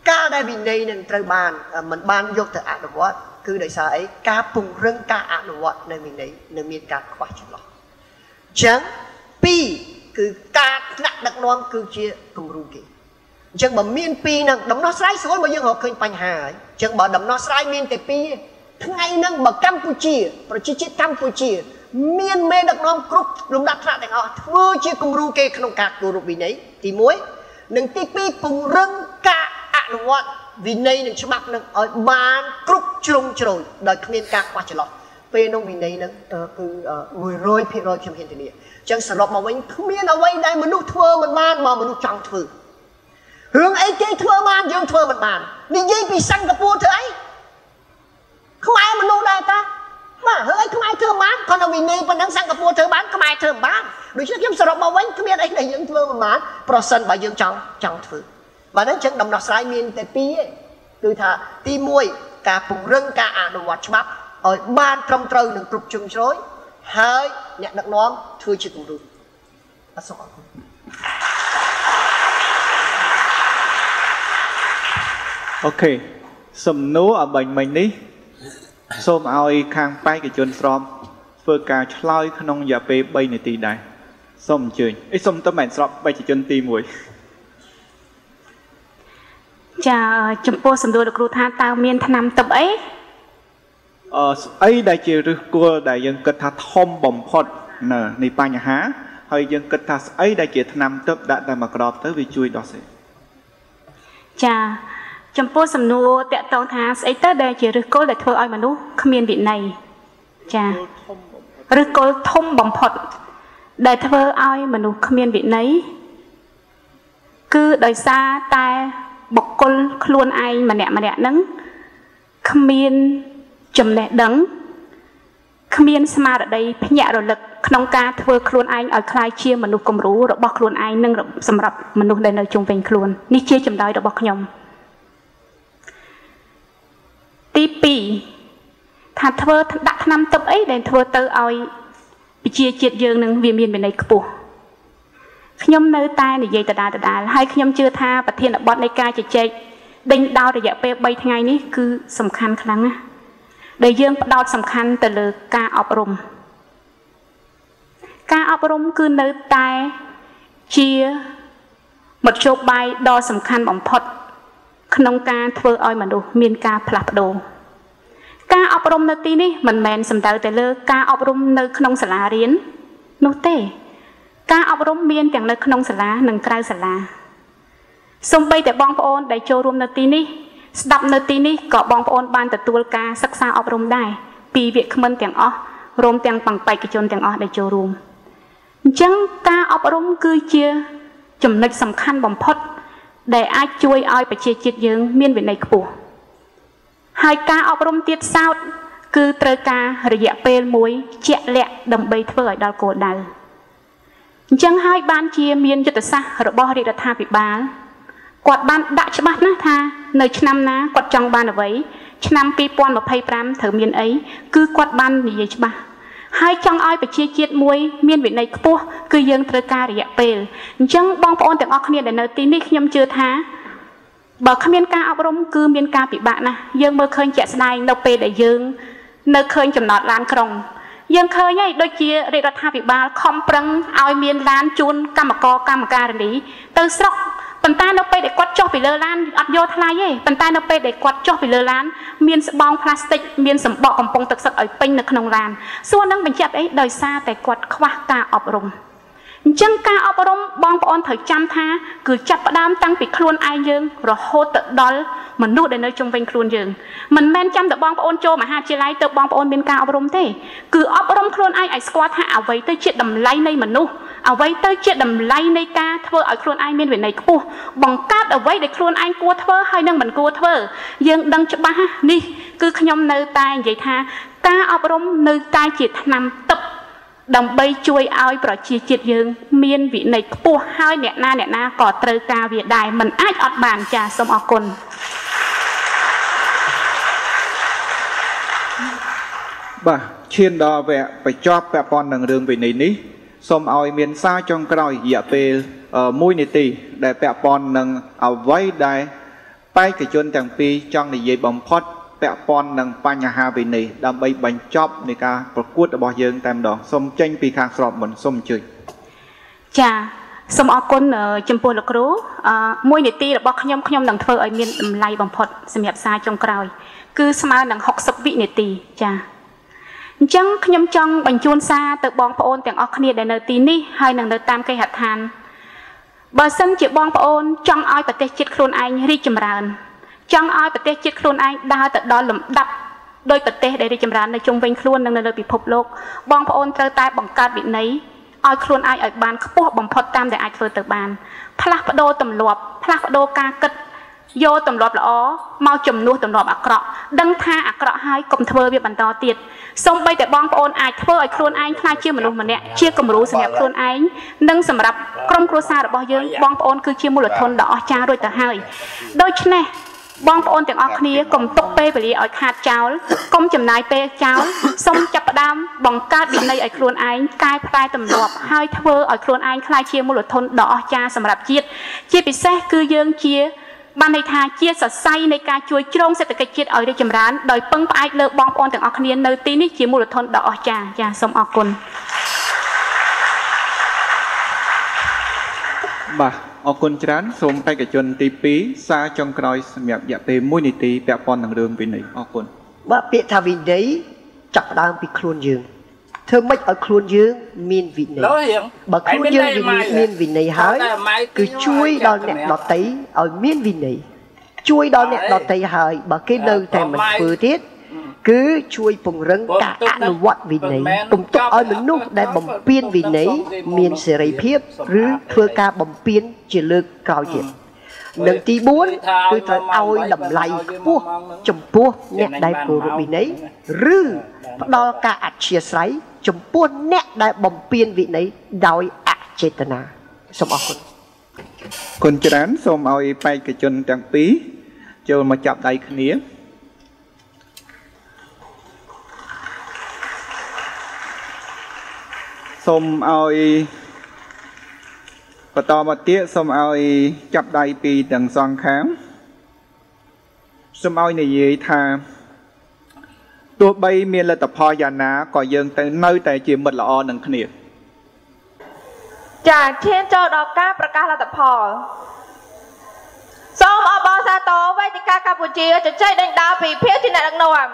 ការដែលវិន័យនឹងត្រូវបានមិនបានយកទៅអនុវត្តគឺដោយសារអីការពង្រឹងការអនុវត្តនៅវិន័យនៅមានការខ្វះចន្លោះអញ្ចឹងពីរគឺការថ្នាក់ដឹកនាំគឺជាគំរូគេ អញ្ចឹងបើមានពីរនឹងដំណោះស្រាយស្រួលបើយើងរកឃើញបញ្ហាហើយអញ្ចឹងបើដំណោះស្រាយមានតែពីរថ្ងៃហ្នឹងបើកម្ពុជា ប្រជាជាតិកម្ពុជា មានមេដឹកនាំគ្រប់លំដាប់ថ្នាក់ទាំងអស់ធ្វើជាគំរូគេក្នុងការគោរពវិន័យទី1និងទី2ពង្រឹងការអនុវត្តវិន័យនិងច្បាប់នឹងឲ្យបានគ្រប់ជ្រុងជ្រោយដោយគ្មានការខ្វះចន្លោះពេលនោះវិន័យនឹងគឺ100%ខ្ញុំហ៊ានធានាអញ្ចឹងសរុបមកវិញគ្មានអ្វីដែលមនុស្សធ្វើមិនបានមកមនុស្សចង់ធ្វើ រឿងអីគេធ្វើបានយើងធ្វើមិនបាននិយាយពីសិង្ហបុរីធ្វើអីខ្មែរមនុស្សដែរតាបាទរឿងអីខ្មែរធ្វើបានគាត់នៅវិន័យប៉ុណ្ណឹងសិង្ហបុរីធ្វើបានខ្មែរធ្វើមិនបានដូច្នេះខ្ញុំសរុបមកវិញគ្មានអីដែលយើងធ្វើមិនបានប្រសិនបើយើងចង់ចង់ធ្វើបាទអញ្ចឹងដំណោះស្រាយមានតែពីរគឺថាទី1ការពង្រឹងការអនុវត្តច្បាប់ឲ្យបានត្រឹមត្រូវនឹងគ្រប់ជ្រុងជ្រោយហើយអ្នកដឹកនាំធ្វើជាគំរូអសូមអរគុណ អូខេសំណួរអបាញ់មិញនេះសូមឲ្យខាងបេក្ខជនស្របធ្វើការឆ្លើយក្នុងរយៈពេល3នាទីដែរសូមអញ្ជើញអីសូមទៅមិនស្របបេក្ខជនទី1ចាចំពោះសំណួរលោកគ្រូថាតើមានឆ្នាំទឹកអីអឺស្អីដែលជាឫសគល់ដែលយើងគិតថាធំបំផុតនៅនៃបញ្ហាហើយយើងគិតថាស្អីដែលជាឆ្នាំទឹកដាក់តែមួយក្របទៅវាជួយដោះស្រាយចា ចំពោះសំណួរតកតងថាស្អីទៅដែលជាឫសគល់ដែលធ្វើឲ្យមនុស្សគ្មានវិន័យចាឫសគល់ធំបំផុតដែលធ្វើឲ្យមនុស្សគ្មានវិន័យគឺដោយសារតែបុគ្គលខ្លួនឯងម្នាក់ម្នាក់ហ្នឹងគ្មានចំណេះដឹងគ្មានស្មារតីភ្ញាក់រលឹកក្នុងការធ្វើខ្លួនឯងឲ្យคล้ายជាមនុស្សគំរូរបស់ខ្លួនឯងនិងសម្រាប់មនុស្សដែលនៅជុំវិញខ្លួននេះជាចម្លើយរបស់ខ្ញុំ ទី2ថាធ្វើដាក់ថ្នាំទឹកអីដែលធ្វើទៅឲ្យប្រជាជាតិយើងនឹងវាមានវិន័យខ្ពស់ខ្ញុំនៅតែនិយាយដដែលដដែលហើយខ្ញុំជឿថាប្រធានបទនៃការជជែកដេញដោលរយៈពេល3ថ្ងៃនេះគឺសំខាន់ខ្លាំងណាស់ដែលយើងផ្ដោតសំខាន់ទៅលើការអប់រំការអប់រំគឺនៅតែជាមធ្យោបាយដ៏សំខាន់បំផុត ក្នុងការធ្វើឲ្យមនុស្សមានការផ្លាស់ប្ដូរការអប់រំនៅទីនេះមិនមែនសំដៅទៅលើការអប់រំនៅក្នុងសាលារៀននោះទេ ការអប់រំមានទាំងនៅក្នុងសាលានិងក្រៅសាលាសូម្បីតែបងប្អូនដែលចូលរួមនៅទីនេះស្ដាប់នៅទីនេះក៏បងប្អូនបានទទួលការសិក្សាអប់រំដែរពីវាគ្មិនទាំងអស់រួមទាំងបង្បេក្ខជនទាំងអស់ដែលចូលរួមអញ្ចឹងការអប់រំគឺជាចំណុចសំខាន់បំផុត ដែលអាចជួយឲ្យប្រជាជាតិយើង មានវិន័យខ្ពស់ហើយការអប់រំទៀតសោតគឺត្រូវការរយៈពេលមួយជាក់លាក់ដើម្បីធ្វើឲ្យដល់គោលដៅអញ្ចឹងហើយបានជាមានយុទ្ធសាស្ត្ររបស់រាជរដ្ឋាភិបាលគាត់បានដាក់ច្បាស់ណាស់ថានៅឆ្នាំណាគាត់ចង់បានអ្វីឆ្នាំ2025ត្រូវមានអីគឺគាត់បាននិយាយច្បាស់ ហើយចង់ឲ្យប្រជាជាតិមួយមានវិន័យខ្ពស់គឺយើងត្រូវការរយៈពេលអញ្ចឹងបងប្អូនទាំងអស់គ្នាដែលនៅទីនេះខ្ញុំជឿថាបើគ្មានការអប់រំគឺមានការពិបាកណាស់យើងមើលឃើញជាក់ស្ដែងនៅពេលដែលយើង នៅឃើញចំណតឡានក្រុងយើងឃើញហើយដូចជារាជរដ្ឋាភិបាលខំប្រឹងឲ្យមានឡានជូនកម្មករកម្មការិនីទៅស្រុក ប៉ុន្តែនៅពេលដែលគាត់ចុះពីលើឡានអត់យកថ្លៃទេប៉ុន្តែនៅពេលដែលគាត់ចុះពីលើឡានមានស្បោងផ្លាស្ទិកមានសម្បកកំប៉ុងទឹកសុទ្ធឲ្យពេញនៅក្នុងឡានសួរនឹងបញ្ជាក់អីដោយសារតែគាត់ខ្វះការអប់រំអញ្ចឹងការអប់រំបងប្អូនត្រូវចាំថាគឺចាប់ផ្ដើមតាំងពីខ្លួនឯងយើងរហូតទៅដល់មនុស្សដែលនៅជុំវិញខ្លួនយើងមិនមែនចាំតែបងប្អូនចូលមហាវិទ្យាល័យទៅបងប្អូនមានការអប់រំទេគឺអប់រំខ្លួនឯងឲ្យស្គាល់ថាអ្វីទៅជាតម្លៃនៃមនុស្ស អ្វីទៅជាតម្លៃនៃការធ្វើឲ្យខ្លួនឯងមានវិន័យខ្ពស់បង្កើតអ្វីដែលខ្លួនឯងគួរធ្វើហើយនឹងមិនគួរធ្វើយើងដឹងច្បាស់នេះគឺខ្ញុំនៅតែនិយាយថាការអប់រំនៅតែជាថ្នាំទឹកដើម្បីជួយឲ្យប្រជាជាតិយើង មានវិន័យខ្ពស់ហើយអ្នកណាអ្នកណាក៏ត្រូវការវាដែរมันអាចអត់បានចាសូមអរគុណបាទឈានដល់វគ្គបញ្ចប់ពាក់ព័ន្ធនឹងរឿងវិន័យនេះ សូមឲ្យមានសារចុងក្រោយរយៈពេល1នាទី ដែលពាក់ព័ន្ធនឹងអ្វីដែលបេក្ខជនទាំងពីរចង់និយាយបំផុតពាក់ព័ន្ធនឹងបញ្ហាវិន័យដើម្បីបញ្ចប់នៃការប្រកួតរបស់យើងតែម្ដងសូមចេញពីខាងស្របមុនសូមអញ្ជើញចាសូមអរគុណចំពោះលោកគ្រូមួយនាទីរបស់ខ្ញុំខ្ញុំនឹងធ្វើឲ្យមានតម្លៃបំផុតសម្រាប់សារចុងក្រោយ គឺស្មើនឹង60វិនាទីចា អញ្ចឹងខ្ញុំចង់បញ្ជូនសារទៅបងប្អូនទាំងអស់គ្នាដែលនៅទីនេះហើយនឹងនៅតាមគេហដ្ឋានបើសិនជាបងប្អូនចង់ឲ្យប្រទេសជាតិខ្លួនឯងរីកចម្រើន ចង់ឲ្យប្រទេសជាតិខ្លួនឯងដើរទៅដល់លំដាប់ដោយប្រទេសដែលរីកចម្រើននៅជុំវិញខ្លួននិងនៅលើពិភពលោកបងប្អូនត្រូវតែបង្កើតវិន័យឲ្យខ្លួនឯងឲ្យបានខ្ពស់បំផុតតាមដែលអាចធ្វើទៅបាន ផ្លាស់ប្ដូរទម្លាប់ផ្លាស់ប្ដូរការគិត យកទម្លាប់ល្អមកជំនួសទម្លាប់អាក្រក់ដឹងថាអាក្រក់ហើយកុំធ្វើវាបន្តទៀតសូម្បីតែបងប្អូនអាចធ្វើឲ្យខ្លួនឯងខ្លាចជាមនុស្សម្នាក់ជាគំរូសម្រាប់ខ្លួនឯងនិងសម្រាប់ក្រុមគ្រួសាររបស់យើងបងប្អូនគឺជាមូលធនដ៏អស្ចារ្យរួចទៅហើយដូច្នេះបងប្អូនទាំងអស់គ្នាកុំទុកពេលវេលាឲ្យខាតចោលកុំចំណាយពេលចោលសូមចាប់ផ្ដើមបង្កើតវិន័យឲ្យខ្លួនឯងកែប្រែទម្លាប់ហើយធ្វើឲ្យខ្លួនឯងក្លាយជាមូលធនដ៏អស្ចារ្យសម្រាប់ជាតិជាពិសេសគឺយើងជា បានន័យថាជាសរសៃនៃការជួយជ្រោងសេដ្ឋកិច្ចជាតិឲ្យរីកចម្រើនដោយពឹងផ្អែកលើបងប្អូនទាំងអស់គ្នានៅទីនេះជាមូលធនដ៏អស្ចារ្យចាសូមអរគុណបាទអរគុណច្រើនសូមបេក្ខជនទី2សារចុងក្រោយសម្រាប់រយៈពេល1នាទីពាក់ព័ន្ធនឹងរឿងវិន័យអរគុណបាទពាក្យថាវិន័យចាប់ដើមពីខ្លួនយើង ធ្វើម៉េចឲ្យខ្លួនយើងមានវិន័យបើខ្លួនយើងមានវិន័យហើយគឺជួយដល់អ្នកដតីឲ្យមានវិន័យជួយដល់អ្នកដតីហើយបើគេនៅតែមិនធ្វើទៀតគឺជួយពង្រឹងការអនុវត្តវិន័យកុំទុកឲ្យមនុស្សដែលបំពេញវិន័យមានសេរីភាពឬធ្វើការបំពេញជាលើកក្រោយទៀត និងទី4គឺត្រូវឲ្យតម្លៃខ្ពស់ចំពោះអ្នកដែលគោរពវិន័យឬផ្ដល់ការអធិស្ឋានចំពោះអ្នកដែលបំពេញវិន័យដោយអចេតនាសូមអរគុណគុណច្រើនសូមឲ្យបេក្ខជនទាំងពីរចូលមកចាប់ដៃគ្នាសូមឲ្យ បន្តមកទៀតសូមឲ្យចាប់ដៃពីទាំងសងខាងសូមឲ្យនិយាយថាទោះបីមានលទ្ធផលយ៉ាងណាក៏យើងទៅនៅតែជាមិត្តល្អនឹងគ្នាចាឈានចូលដល់ការប្រកាសលទ្ធផលសូមអបអរសាទរវេទិកាកម្ពុជាជជែកដេញដោលពីភាគទីអ្នកដឹកនាំ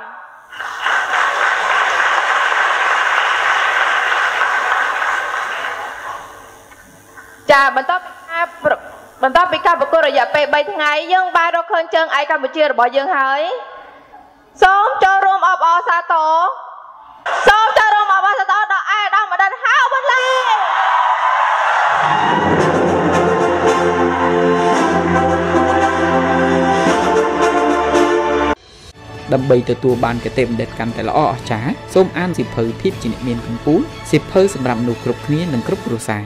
ចាបន្តពីការបន្តពីការប្រកួតរយៈពេល3ថ្ងៃយើងបានរកឃើញជើងឯកកម្ពុជារបស់យើងហើយសូមចូលរួមអបអរសាទរសូមចូលរួមអបអរសាទរដល់ឯកឧត្តមបណ្ឌិតហៅបន្លែដើម្បីទទួលបានគតិបណ្ឌិតកាន់តែល្អអស្ចារ្យសូមអានសិភៅភាពជាអ្នកមានកម្ពុជាសិភៅសម្រាប់មនុស្សគ្រប់គ្នានិងគ្រប់គ្រួសារ